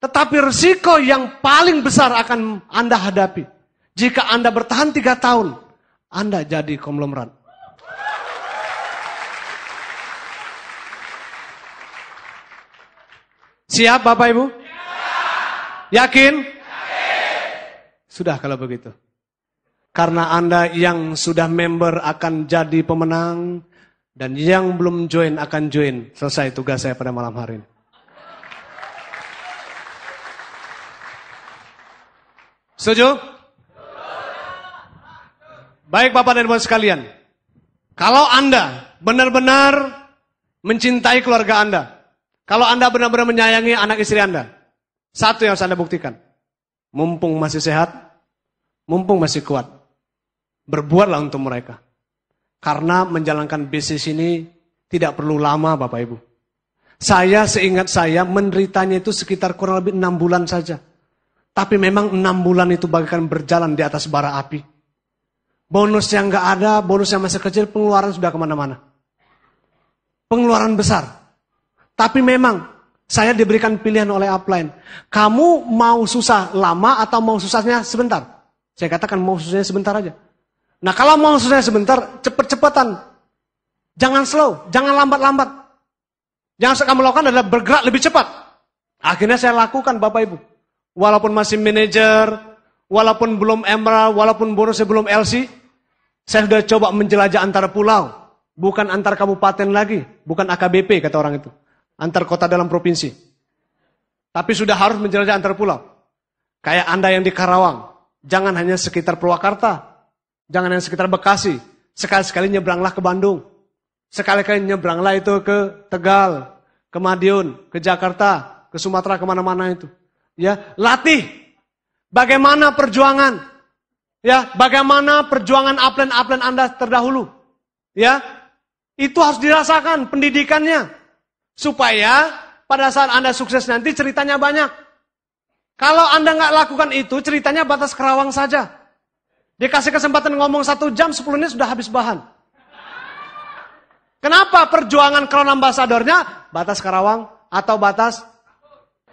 Tetapi resiko yang paling besar akan Anda hadapi jika Anda bertahan tiga tahun, Anda jadi konglomerat. Siap Bapak Ibu? Yakin? Sudah kalau begitu. Karena Anda yang sudah member akan jadi pemenang dan yang belum join akan join. Selesai tugas saya pada malam hari ini. Setuju? Baik Bapak dan Ibu sekalian, kalau Anda benar-benar mencintai keluarga Anda, kalau Anda benar-benar menyayangi anak istri Anda, satu yang harus Anda buktikan, mumpung masih sehat, mumpung masih kuat, berbuatlah untuk mereka. Karena menjalankan bisnis ini tidak perlu lama Bapak Ibu. Saya seingat saya menderitanya itu sekitar kurang lebih enam bulan saja. Tapi memang enam bulan itu bagaikan berjalan di atas bara api. Bonus yang nggak ada, bonus yang masih kecil, pengeluaran sudah ke mana-mana. Pengeluaran besar. Tapi memang saya diberikan pilihan oleh upline. Kamu mau susah lama atau mau susahnya sebentar? Saya katakan mau susahnya sebentar aja. Nah kalau mau susahnya sebentar, cepet-cepetan. Jangan slow, jangan lambat-lambat. Yang kamu lakukan adalah bergerak lebih cepat. Akhirnya saya lakukan Bapak Ibu. Walaupun masih manajer, walaupun belum emerald, walaupun bonusnya belum LC, saya sudah coba menjelajah antar pulau, bukan antar kabupaten lagi, bukan AKBP kata orang itu. Antar kota dalam provinsi. Tapi sudah harus menjelajah antar pulau. Kayak Anda yang di Karawang, jangan hanya sekitar Purwakarta, jangan hanya sekitar Bekasi, sekali-sekali nyebranglah ke Bandung. Sekali-kali nyebranglah itu ke Tegal, ke Madiun, ke Jakarta, ke Sumatera, ke mana-mana itu. Ya, latih. Bagaimana perjuangan? Ya, bagaimana perjuangan upline-upline Anda terdahulu? Ya, itu harus dirasakan pendidikannya. Supaya pada saat Anda sukses nanti ceritanya banyak. Kalau Anda nggak lakukan itu, ceritanya batas Kerawang saja. Dikasih kesempatan ngomong satu jam, sepuluh menit sudah habis bahan. Kenapa perjuangan crown ambasadornya batas Karawang atau batas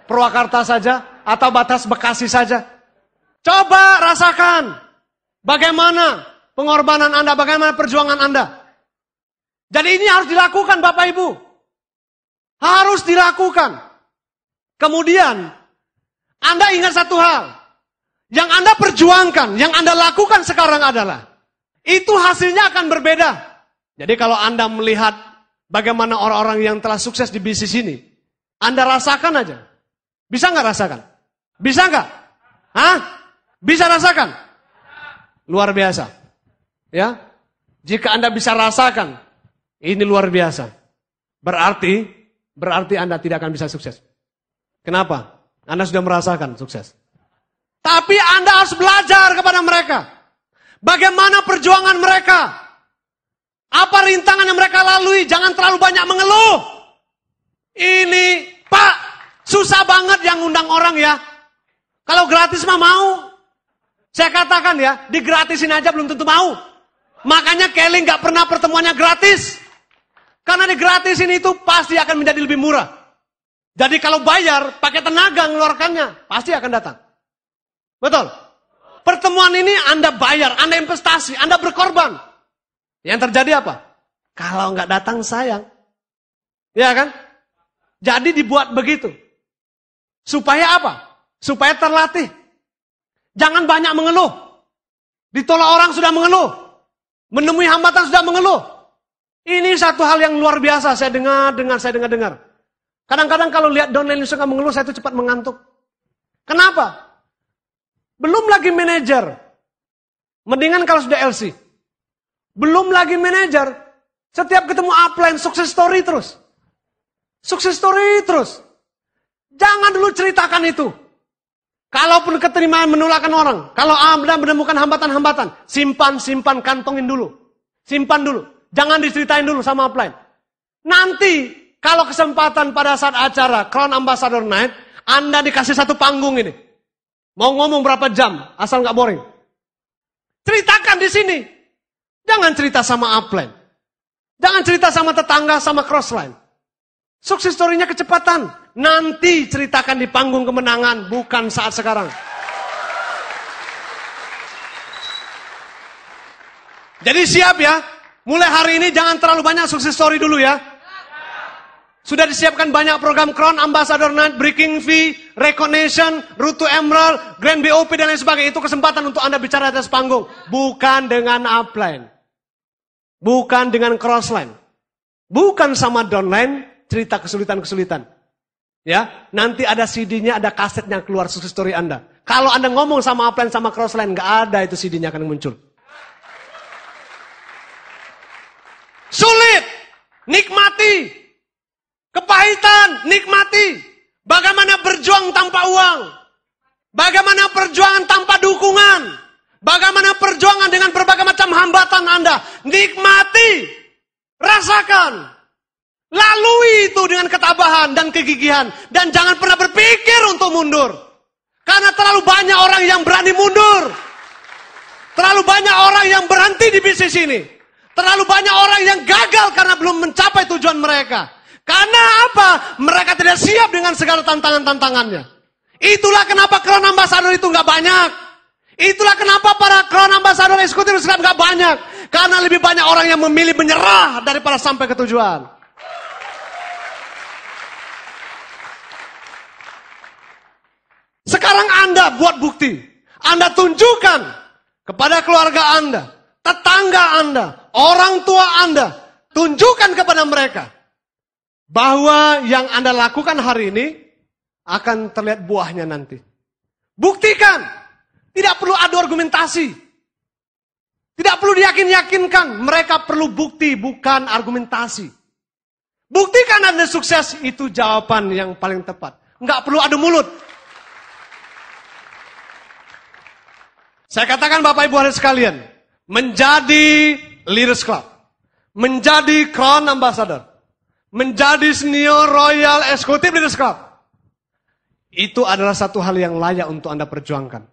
Purwakarta saja atau batas Bekasi saja? Coba rasakan bagaimana pengorbanan Anda, bagaimana perjuangan Anda. Jadi ini harus dilakukan Bapak Ibu. Harus dilakukan. Kemudian Anda ingat satu hal. Yang Anda perjuangkan, yang Anda lakukan sekarang adalah itu hasilnya akan berbeda. Jadi kalau Anda melihat bagaimana orang-orang yang telah sukses di bisnis ini, Anda rasakan aja. Bisa nggak rasakan? Bisa nggak? Hah? Bisa rasakan? Luar biasa. Ya. Jika Anda bisa rasakan, ini luar biasa. Berarti, berarti Anda tidak akan bisa sukses. Kenapa? Anda sudah merasakan sukses. Tapi Anda harus belajar kepada mereka. Bagaimana perjuangan mereka. Apa rintangan yang mereka lalui? Jangan terlalu banyak mengeluh. Ini, Pak, susah banget yang undang orang ya. Kalau gratis mah mau. Saya katakan ya, digratisin aja belum tentu mau. Makanya Kelly nggak pernah pertemuannya gratis. Karena digratisin itu pasti akan menjadi lebih murah. Jadi kalau bayar, pakai tenaga ngeluarkannya, pasti akan datang. Betul? Pertemuan ini Anda bayar, Anda investasi, Anda berkorban. Yang terjadi apa? Kalau nggak datang sayang. Ya kan? Jadi dibuat begitu. Supaya apa? Supaya terlatih. Jangan banyak mengeluh. Ditolak orang sudah mengeluh. Menemui hambatan sudah mengeluh. Ini satu hal yang luar biasa. Saya dengar, dengar, saya dengar-dengar. Kadang-kadang kalau lihat downline suka mengeluh, saya itu cepat mengantuk. Kenapa? Belum lagi manajer. Mendingan kalau sudah LC. Belum lagi manajer, setiap ketemu upline sukses story terus. Sukses story terus. Jangan dulu ceritakan itu. Kalaupun keterima menulakan orang, kalau Anda menemukan hambatan-hambatan, simpan, simpan, kantongin dulu. Simpan dulu. Jangan diceritain dulu sama upline. Nanti, kalau kesempatan pada saat acara Crown Ambassador Night, Anda dikasih satu panggung ini. Mau ngomong berapa jam, asal nggak boring. Ceritakan di sini. Jangan cerita sama upline. Jangan cerita sama tetangga, sama crossline. Sukses story-nya kecepatan. Nanti ceritakan di panggung kemenangan, bukan saat sekarang. Jadi siap ya. Mulai hari ini jangan terlalu banyak sukses story dulu ya. Sudah disiapkan banyak program Crown Ambassador Night, Breaking Fee, Recognition, Route to Emerald, Grand BOP dan lain sebagainya. Itu kesempatan untuk Anda bicara atas panggung. Bukan dengan upline. Bukan dengan crossline. Bukan sama downline cerita kesulitan-kesulitan. Ya, nanti ada CD-nya, ada kasetnya keluar sukses story Anda. Kalau Anda ngomong sama upline sama crossline, nggak ada itu CD-nya akan muncul. Sulit, nikmati, kepahitan, nikmati. Bagaimana berjuang tanpa uang? Bagaimana perjuangan tanpa dukungan? Bagaimana perjuangan dengan berbagai macam hambatan Anda? Nikmati, rasakan. Lalui itu dengan ketabahan dan kegigihan. Dan jangan pernah berpikir untuk mundur. Karena terlalu banyak orang yang berani mundur. Terlalu banyak orang yang berhenti di bisnis ini. Terlalu banyak orang yang gagal karena belum mencapai tujuan mereka. Karena apa? Mereka tidak siap dengan segala tantangan-tantangannya. Itulah kenapa crown ambassador itu nggak banyak. Itulah kenapa para crown ambassador eksekutif Islam gak banyak. Karena lebih banyak orang yang memilih menyerah daripada sampai ke tujuan. Sekarang Anda buat bukti. Anda tunjukkan kepada keluarga Anda, tetangga Anda, orang tua Anda. Tunjukkan kepada mereka bahwa yang Anda lakukan hari ini akan terlihat buahnya nanti. Buktikan tidak perlu adu argumentasi. Tidak perlu diyakin-yakinkan. Mereka perlu bukti, bukan argumentasi. Buktikan Anda sukses, itu jawaban yang paling tepat. Enggak perlu adu mulut. Saya katakan Bapak Ibu hari sekalian, menjadi Leaders Club, menjadi Crown Ambassador, menjadi senior royal eksekutif leaders club. Itu adalah satu hal yang layak untuk Anda perjuangkan.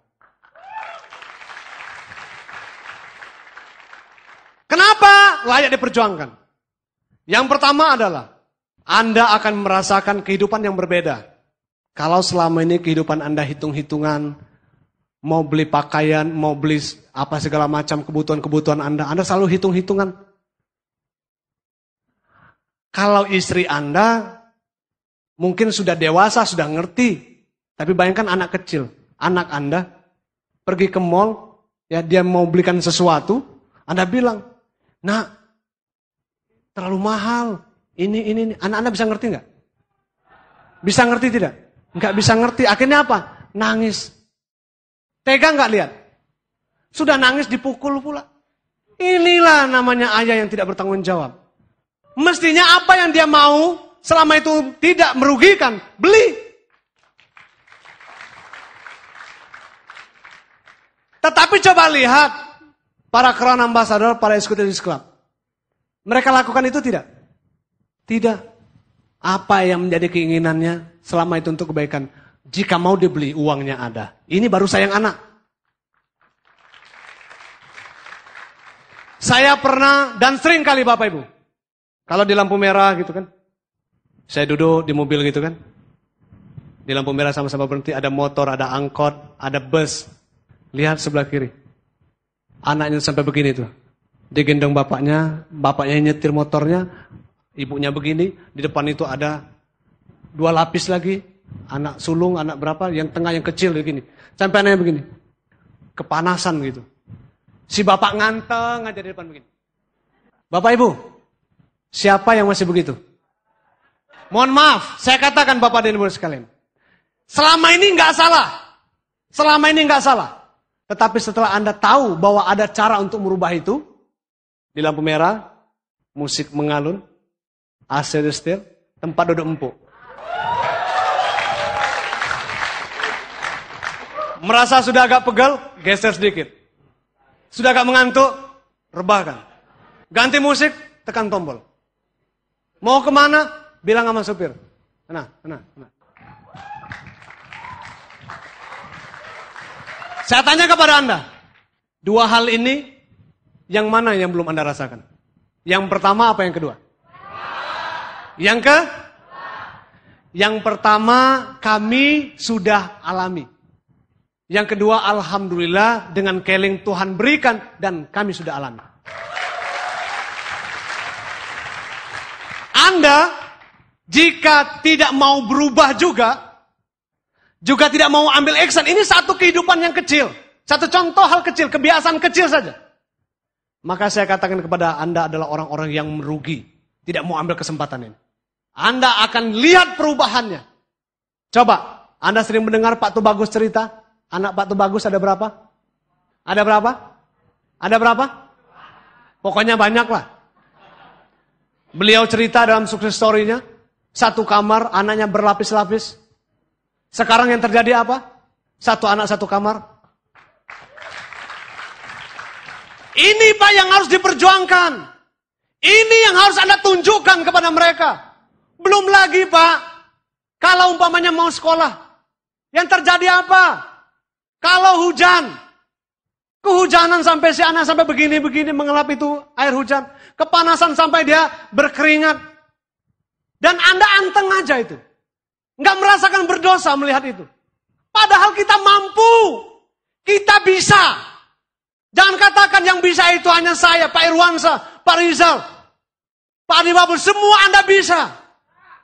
Kenapa layak diperjuangkan? Yang pertama adalah Anda akan merasakan kehidupan yang berbeda. Kalau selama ini kehidupan Anda hitung-hitungan, mau beli pakaian, mau beli apa segala macam kebutuhan-kebutuhan Anda, Anda selalu hitung-hitungan. Kalau istri Anda mungkin sudah dewasa, sudah ngerti, tapi bayangkan anak kecil, anak Anda pergi ke mall, ya dia mau belikan sesuatu, Anda bilang, "Nak, terlalu mahal. Ini ini ini." Anak Anda bisa ngerti nggak? Bisa ngerti tidak? Nggak bisa ngerti. Akhirnya apa? Nangis. Tega nggak lihat? Sudah nangis dipukul pula. Inilah namanya ayah yang tidak bertanggung jawab. Mestinya apa yang dia mau selama itu tidak merugikan, beli. Tetapi coba lihat para crown ambassador, para executive club. Mereka lakukan itu tidak? Tidak. Apa yang menjadi keinginannya selama itu untuk kebaikan? Jika mau dibeli, uangnya ada. Ini baru sayang anak. Saya pernah dan sering kali Bapak Ibu. Kalau di lampu merah gitu kan. Saya duduk di mobil gitu kan. Di lampu merah sama-sama berhenti, ada motor, ada angkot, ada bus. Lihat sebelah kiri. Anaknya sampai begini tuh. Dia gendong bapaknya, bapaknya nyetir motornya, ibunya begini, di depan itu ada dua lapis lagi, anak sulung, anak berapa, yang tengah yang kecil begini. Sampai anaknya begini. Kepanasan gitu. Si bapak nganteng aja di depan begini. Bapak ibu, siapa yang masih begitu? Mohon maaf, saya katakan bapak dan ibu sekalian. Selama ini nggak salah. Selama ini nggak salah. Tetapi setelah Anda tahu bahwa ada cara untuk merubah itu, di lampu merah, musik mengalun, AC setir, tempat duduk empuk. Merasa sudah agak pegal, geser sedikit. Sudah agak mengantuk, rebahkan. Ganti musik, tekan tombol. Mau ke mana? Bilang sama supir. Nah, nah, nah. Saya tanya kepada Anda, dua hal ini yang mana yang belum Anda rasakan? Yang pertama apa yang kedua? Yang ke? Yang pertama kami sudah alami. Yang kedua Alhamdulillah dengan keling Tuhan berikan dan kami sudah alami. Anda jika tidak mau berubah juga, juga tidak mau ambil action. Ini satu kehidupan yang kecil. Satu contoh hal kecil, kebiasaan kecil saja. Maka saya katakan kepada Anda adalah orang-orang yang merugi. Tidak mau ambil kesempatan ini. Anda akan lihat perubahannya. Coba, Anda sering mendengar Pak Tubagus cerita. Anak Pak Tubagus ada berapa? Ada berapa? Ada berapa? Pokoknya banyak lah. Beliau cerita dalam sukses story-nya. Satu kamar, anaknya berlapis-lapis. Sekarang yang terjadi apa? Satu anak satu kamar. Ini Pak yang harus diperjuangkan. Ini yang harus Anda tunjukkan kepada mereka. Belum lagi Pak, kalau umpamanya mau sekolah, yang terjadi apa? Kalau hujan, kehujanan sampai si anak sampai begini-begini mengelap itu air hujan. Kepanasan sampai dia berkeringat. Dan Anda anteng aja itu. Nggak merasakan berdosa melihat itu. Padahal kita mampu. Kita bisa. Jangan katakan yang bisa itu hanya saya, Pak Irwansa, Pak Rizal, Pak Adibabul. Semua Anda bisa.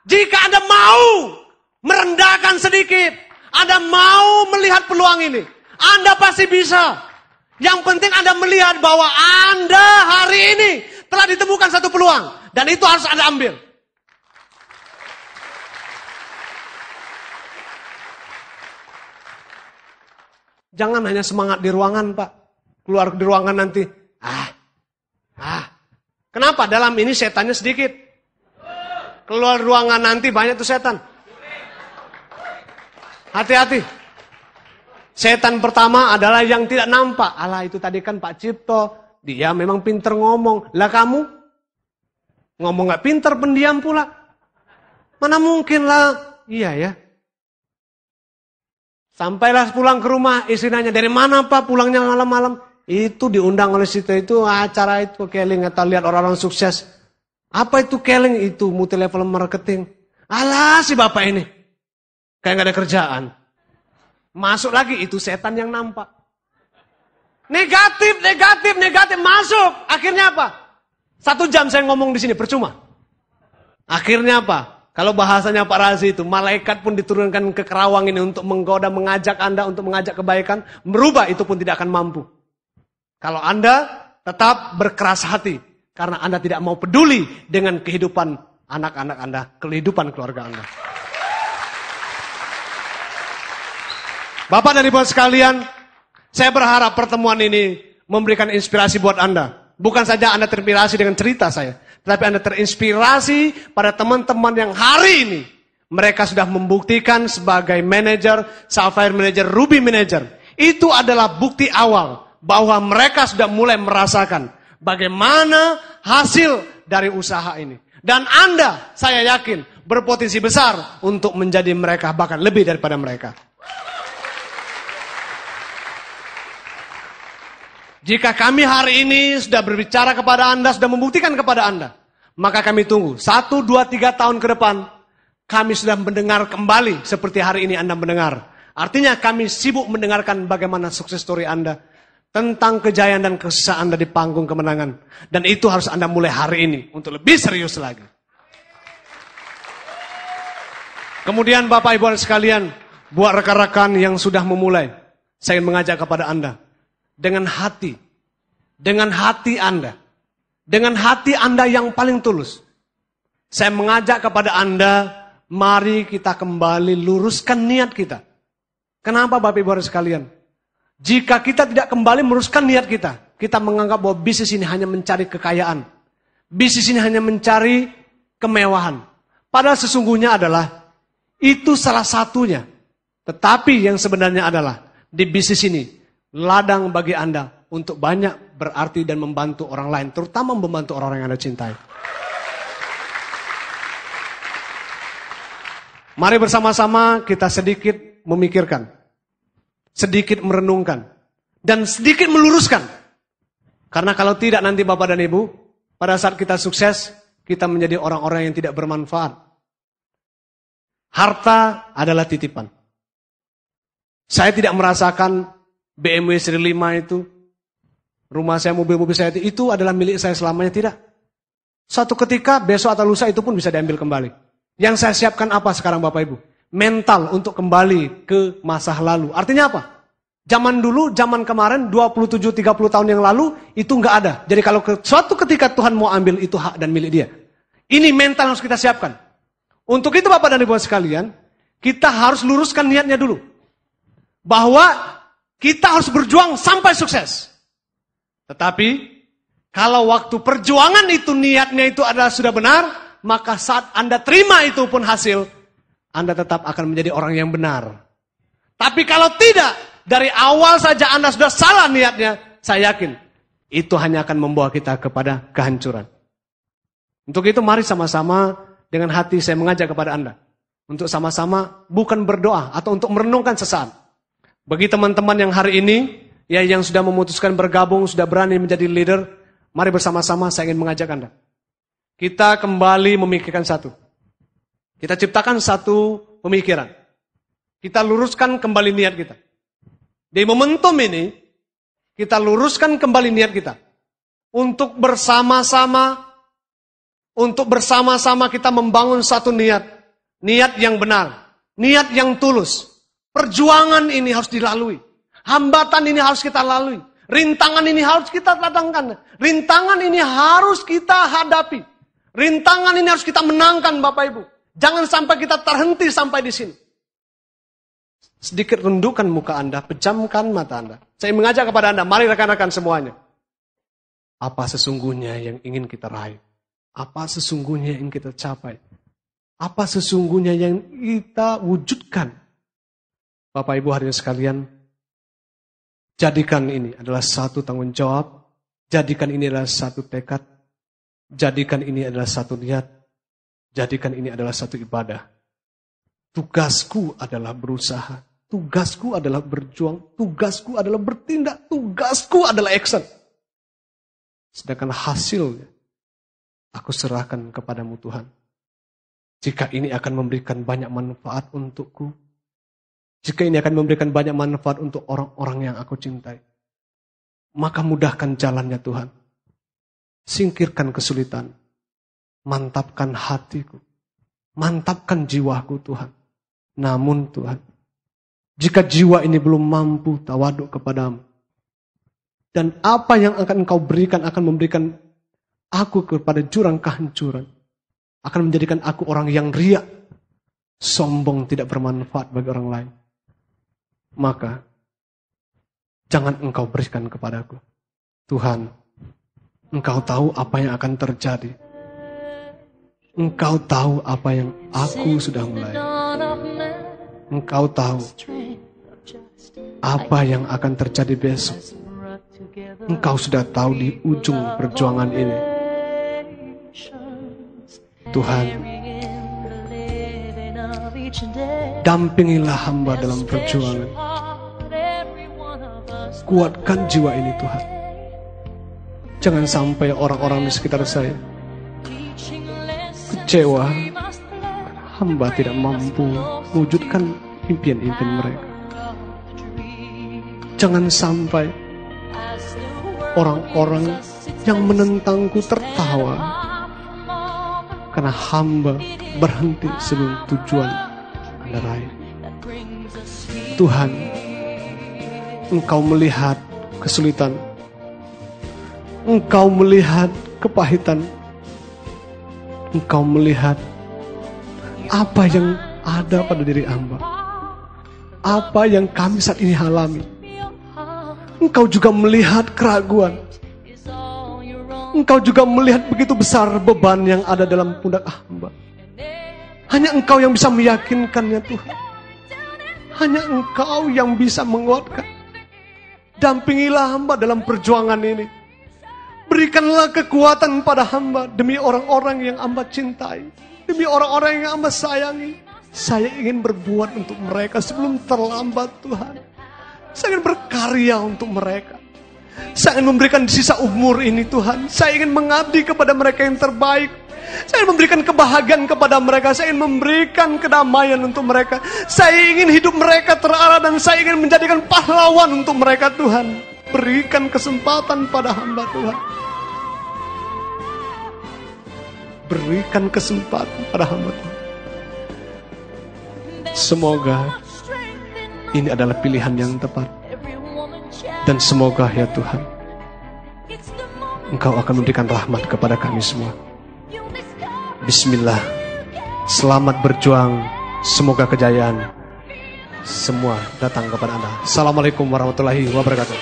Jika Anda mau merendahkan sedikit. Anda mau melihat peluang ini. Anda pasti bisa. Yang penting Anda melihat bahwa Anda hari ini telah ditemukan satu peluang. Dan itu harus Anda ambil. Jangan hanya semangat di ruangan, Pak. Keluar di ruangan nanti, ah, ah. Kenapa? Dalam ini setannya sedikit. Keluar ruangan nanti banyak tuh setan. Hati-hati. Setan pertama adalah yang tidak nampak. Allah itu tadi kan Pak Cipto. Dia memang pinter ngomong. Lah kamu? Ngomong gak pinter, pendiam pula. Mana mungkin lah. Iya ya. Sampailah pulang ke rumah, istri nanya, dari mana pak pulangnya malam-malam? Itu diundang oleh situ itu acara itu keling atau lihat orang-orang sukses. Apa itu keling? Itu multi level marketing. Alah si bapak ini. Kayak gak ada kerjaan. Masuk lagi, itu setan yang nampak. Negatif, negatif, negatif, masuk. Akhirnya apa? Satu jam saya ngomong di sini, percuma. Akhirnya apa? Kalau bahasanya Pak Razi itu, malaikat pun diturunkan ke Kerawang ini untuk menggoda, mengajak Anda untuk mengajak kebaikan, merubah itu pun tidak akan mampu. Kalau Anda tetap berkeras hati, karena Anda tidak mau peduli dengan kehidupan anak-anak Anda, kehidupan keluarga Anda. Bapak dan Ibu sekalian, saya berharap pertemuan ini memberikan inspirasi buat Anda. Bukan saja Anda terinspirasi dengan cerita saya, tetapi Anda terinspirasi pada teman-teman yang hari ini mereka sudah membuktikan sebagai manajer, Sapphire Manager, Ruby Manager. Itu adalah bukti awal bahwa mereka sudah mulai merasakan bagaimana hasil dari usaha ini. Dan Anda, saya yakin, berpotensi besar untuk menjadi mereka, bahkan lebih daripada mereka. Jika kami hari ini sudah berbicara kepada Anda, sudah membuktikan kepada Anda, maka kami tunggu. Satu, dua, tiga tahun ke depan, kami sudah mendengar kembali seperti hari ini Anda mendengar. Artinya kami sibuk mendengarkan bagaimana sukses story Anda. Tentang kejayaan dan kesuksesan Anda di panggung kemenangan. Dan itu harus Anda mulai hari ini untuk lebih serius lagi. Kemudian Bapak Ibu sekalian, buat rekan-rekan yang sudah memulai, saya ingin mengajak kepada Anda dengan hati, dengan hati Anda, dengan hati Anda yang paling tulus. Saya mengajak kepada Anda, mari kita kembali luruskan niat kita. Kenapa Bapak Ibu sekalian? Jika kita tidak kembali meluruskan niat kita, kita menganggap bahwa bisnis ini hanya mencari kekayaan. Bisnis ini hanya mencari kemewahan. Padahal sesungguhnya adalah itu salah satunya. Tetapi yang sebenarnya adalah di bisnis ini ladang bagi Anda untuk banyak berarti dan membantu orang lain, terutama membantu orang-orang yang Anda cintai. Mari bersama-sama kita sedikit memikirkan, sedikit merenungkan, dan sedikit meluruskan. Karena kalau tidak nanti Bapak dan Ibu, pada saat kita sukses, kita menjadi orang-orang yang tidak bermanfaat. Harta adalah titipan. Saya tidak merasakan BMW seri 5 itu, rumah saya, mobil-mobil saya itu, itu adalah milik saya selamanya, tidak. Suatu ketika, besok atau lusa itu pun bisa diambil kembali. Yang saya siapkan apa sekarang Bapak Ibu? Mental untuk kembali ke masa lalu. Artinya apa? Zaman dulu, zaman kemarin, 27-30 tahun yang lalu, itu nggak ada. Jadi kalau ke, suatu ketika Tuhan mau ambil, itu hak dan milik dia. Ini mental harus kita siapkan. Untuk itu Bapak dan Ibu sekalian, kita harus luruskan niatnya dulu. Bahwa kita harus berjuang sampai sukses. Tetapi kalau waktu perjuangan itu niatnya itu adalah sudah benar, maka saat Anda terima itu pun hasil, Anda tetap akan menjadi orang yang benar. Tapi kalau tidak, dari awal saja Anda sudah salah niatnya, saya yakin itu hanya akan membawa kita kepada kehancuran. Untuk itu mari sama-sama dengan hati saya mengajak kepada Anda. Untuk sama-sama bukan berdoa atau untuk merenungkan sesaat. Bagi teman-teman yang hari ini, ya yang sudah memutuskan bergabung, sudah berani menjadi leader, mari bersama-sama saya ingin mengajak Anda. Kita kembali memikirkan satu. Kita ciptakan satu pemikiran. Kita luruskan kembali niat kita. Di momentum ini, kita luruskan kembali niat kita. Untuk bersama-sama, untuk bersama-sama kita membangun satu niat. Niat yang benar. Niat yang tulus. Perjuangan ini harus dilalui. Hambatan ini harus kita lalui. Rintangan ini harus kita ladangkan. Rintangan ini harus kita hadapi. Rintangan ini harus kita menangkan Bapak Ibu. Jangan sampai kita terhenti sampai di sini. Sedikit rendukan muka Anda, pejamkan mata Anda. Saya mengajak kepada Anda, mari rekan-rekan semuanya. Apa sesungguhnya yang ingin kita raih? Apa sesungguhnya yang kita capai? Apa sesungguhnya yang kita wujudkan Bapak Ibu hadirin sekalian, jadikan ini adalah satu tanggung jawab, jadikan ini adalah satu tekad, jadikan ini adalah satu niat, Jadikan ini adalah satu ibadah. Tugasku adalah berusaha. Tugasku adalah berjuang. Tugasku adalah bertindak. Tugasku adalah action. Sedangkan hasilnya, aku serahkan kepadamu Tuhan. Jika ini akan memberikan banyak manfaat untukku, jika ini akan memberikan banyak manfaat untuk orang-orang yang aku cintai, maka mudahkan jalannya Tuhan. Singkirkan kesulitan, mantapkan hatiku, mantapkan jiwaku Tuhan. Namun Tuhan, jika jiwa ini belum mampu tawaduk kepadamu, dan apa yang akan engkau berikan akan memberikan aku kepada jurang kehancuran, akan menjadikan aku orang yang riak, sombong tidak bermanfaat bagi orang lain. Maka, jangan engkau berikan kepadaku. Tuhan, engkau tahu apa yang akan terjadi. Engkau tahu apa yang aku sudah mulai. Engkau tahu apa yang akan terjadi besok. Engkau sudah tahu di ujung perjuangan ini. Tuhan, dampingilah hamba dalam perjuangan. Kuatkan jiwa ini Tuhan. Jangan sampai orang-orang di sekitar saya kecewa hamba tidak mampu mewujudkan impian-impian mereka. Jangan sampai orang-orang yang menentangku tertawa karena hamba berhenti sebelum tujuan Raih. Tuhan, Engkau melihat kesulitan, Engkau melihat kepahitan, Engkau melihat apa yang ada pada diri hamba, apa yang kami saat ini alami. Engkau juga melihat keraguan. Engkau juga melihat begitu besar beban yang ada dalam pundak hamba. Hanya engkau yang bisa meyakinkannya Tuhan. Hanya engkau yang bisa menguatkan. Dampingilah hamba dalam perjuangan ini. Berikanlah kekuatan pada hamba demi orang-orang yang hamba cintai. Demi orang-orang yang hamba sayangi. Saya ingin berbuat untuk mereka sebelum terlambat Tuhan. Saya ingin berkarya untuk mereka. Saya ingin memberikan sisa umur ini Tuhan. Saya ingin mengabdi kepada mereka yang terbaik. Saya ingin memberikan kebahagiaan kepada mereka. Saya ingin memberikan kedamaian untuk mereka. Saya ingin hidup mereka terarah dan saya ingin menjadikan pahlawan untuk mereka Tuhan. Berikan kesempatan pada hamba Tuhan. Berikan kesempatan pada hamba Tuhan. Semoga ini adalah pilihan yang tepat. Dan semoga ya Tuhan, Engkau akan memberikan rahmat kepada kami semua. Bismillah. Selamat berjuang. Semoga kejayaan semua datang kepada Anda. Assalamualaikum warahmatullahi wabarakatuh.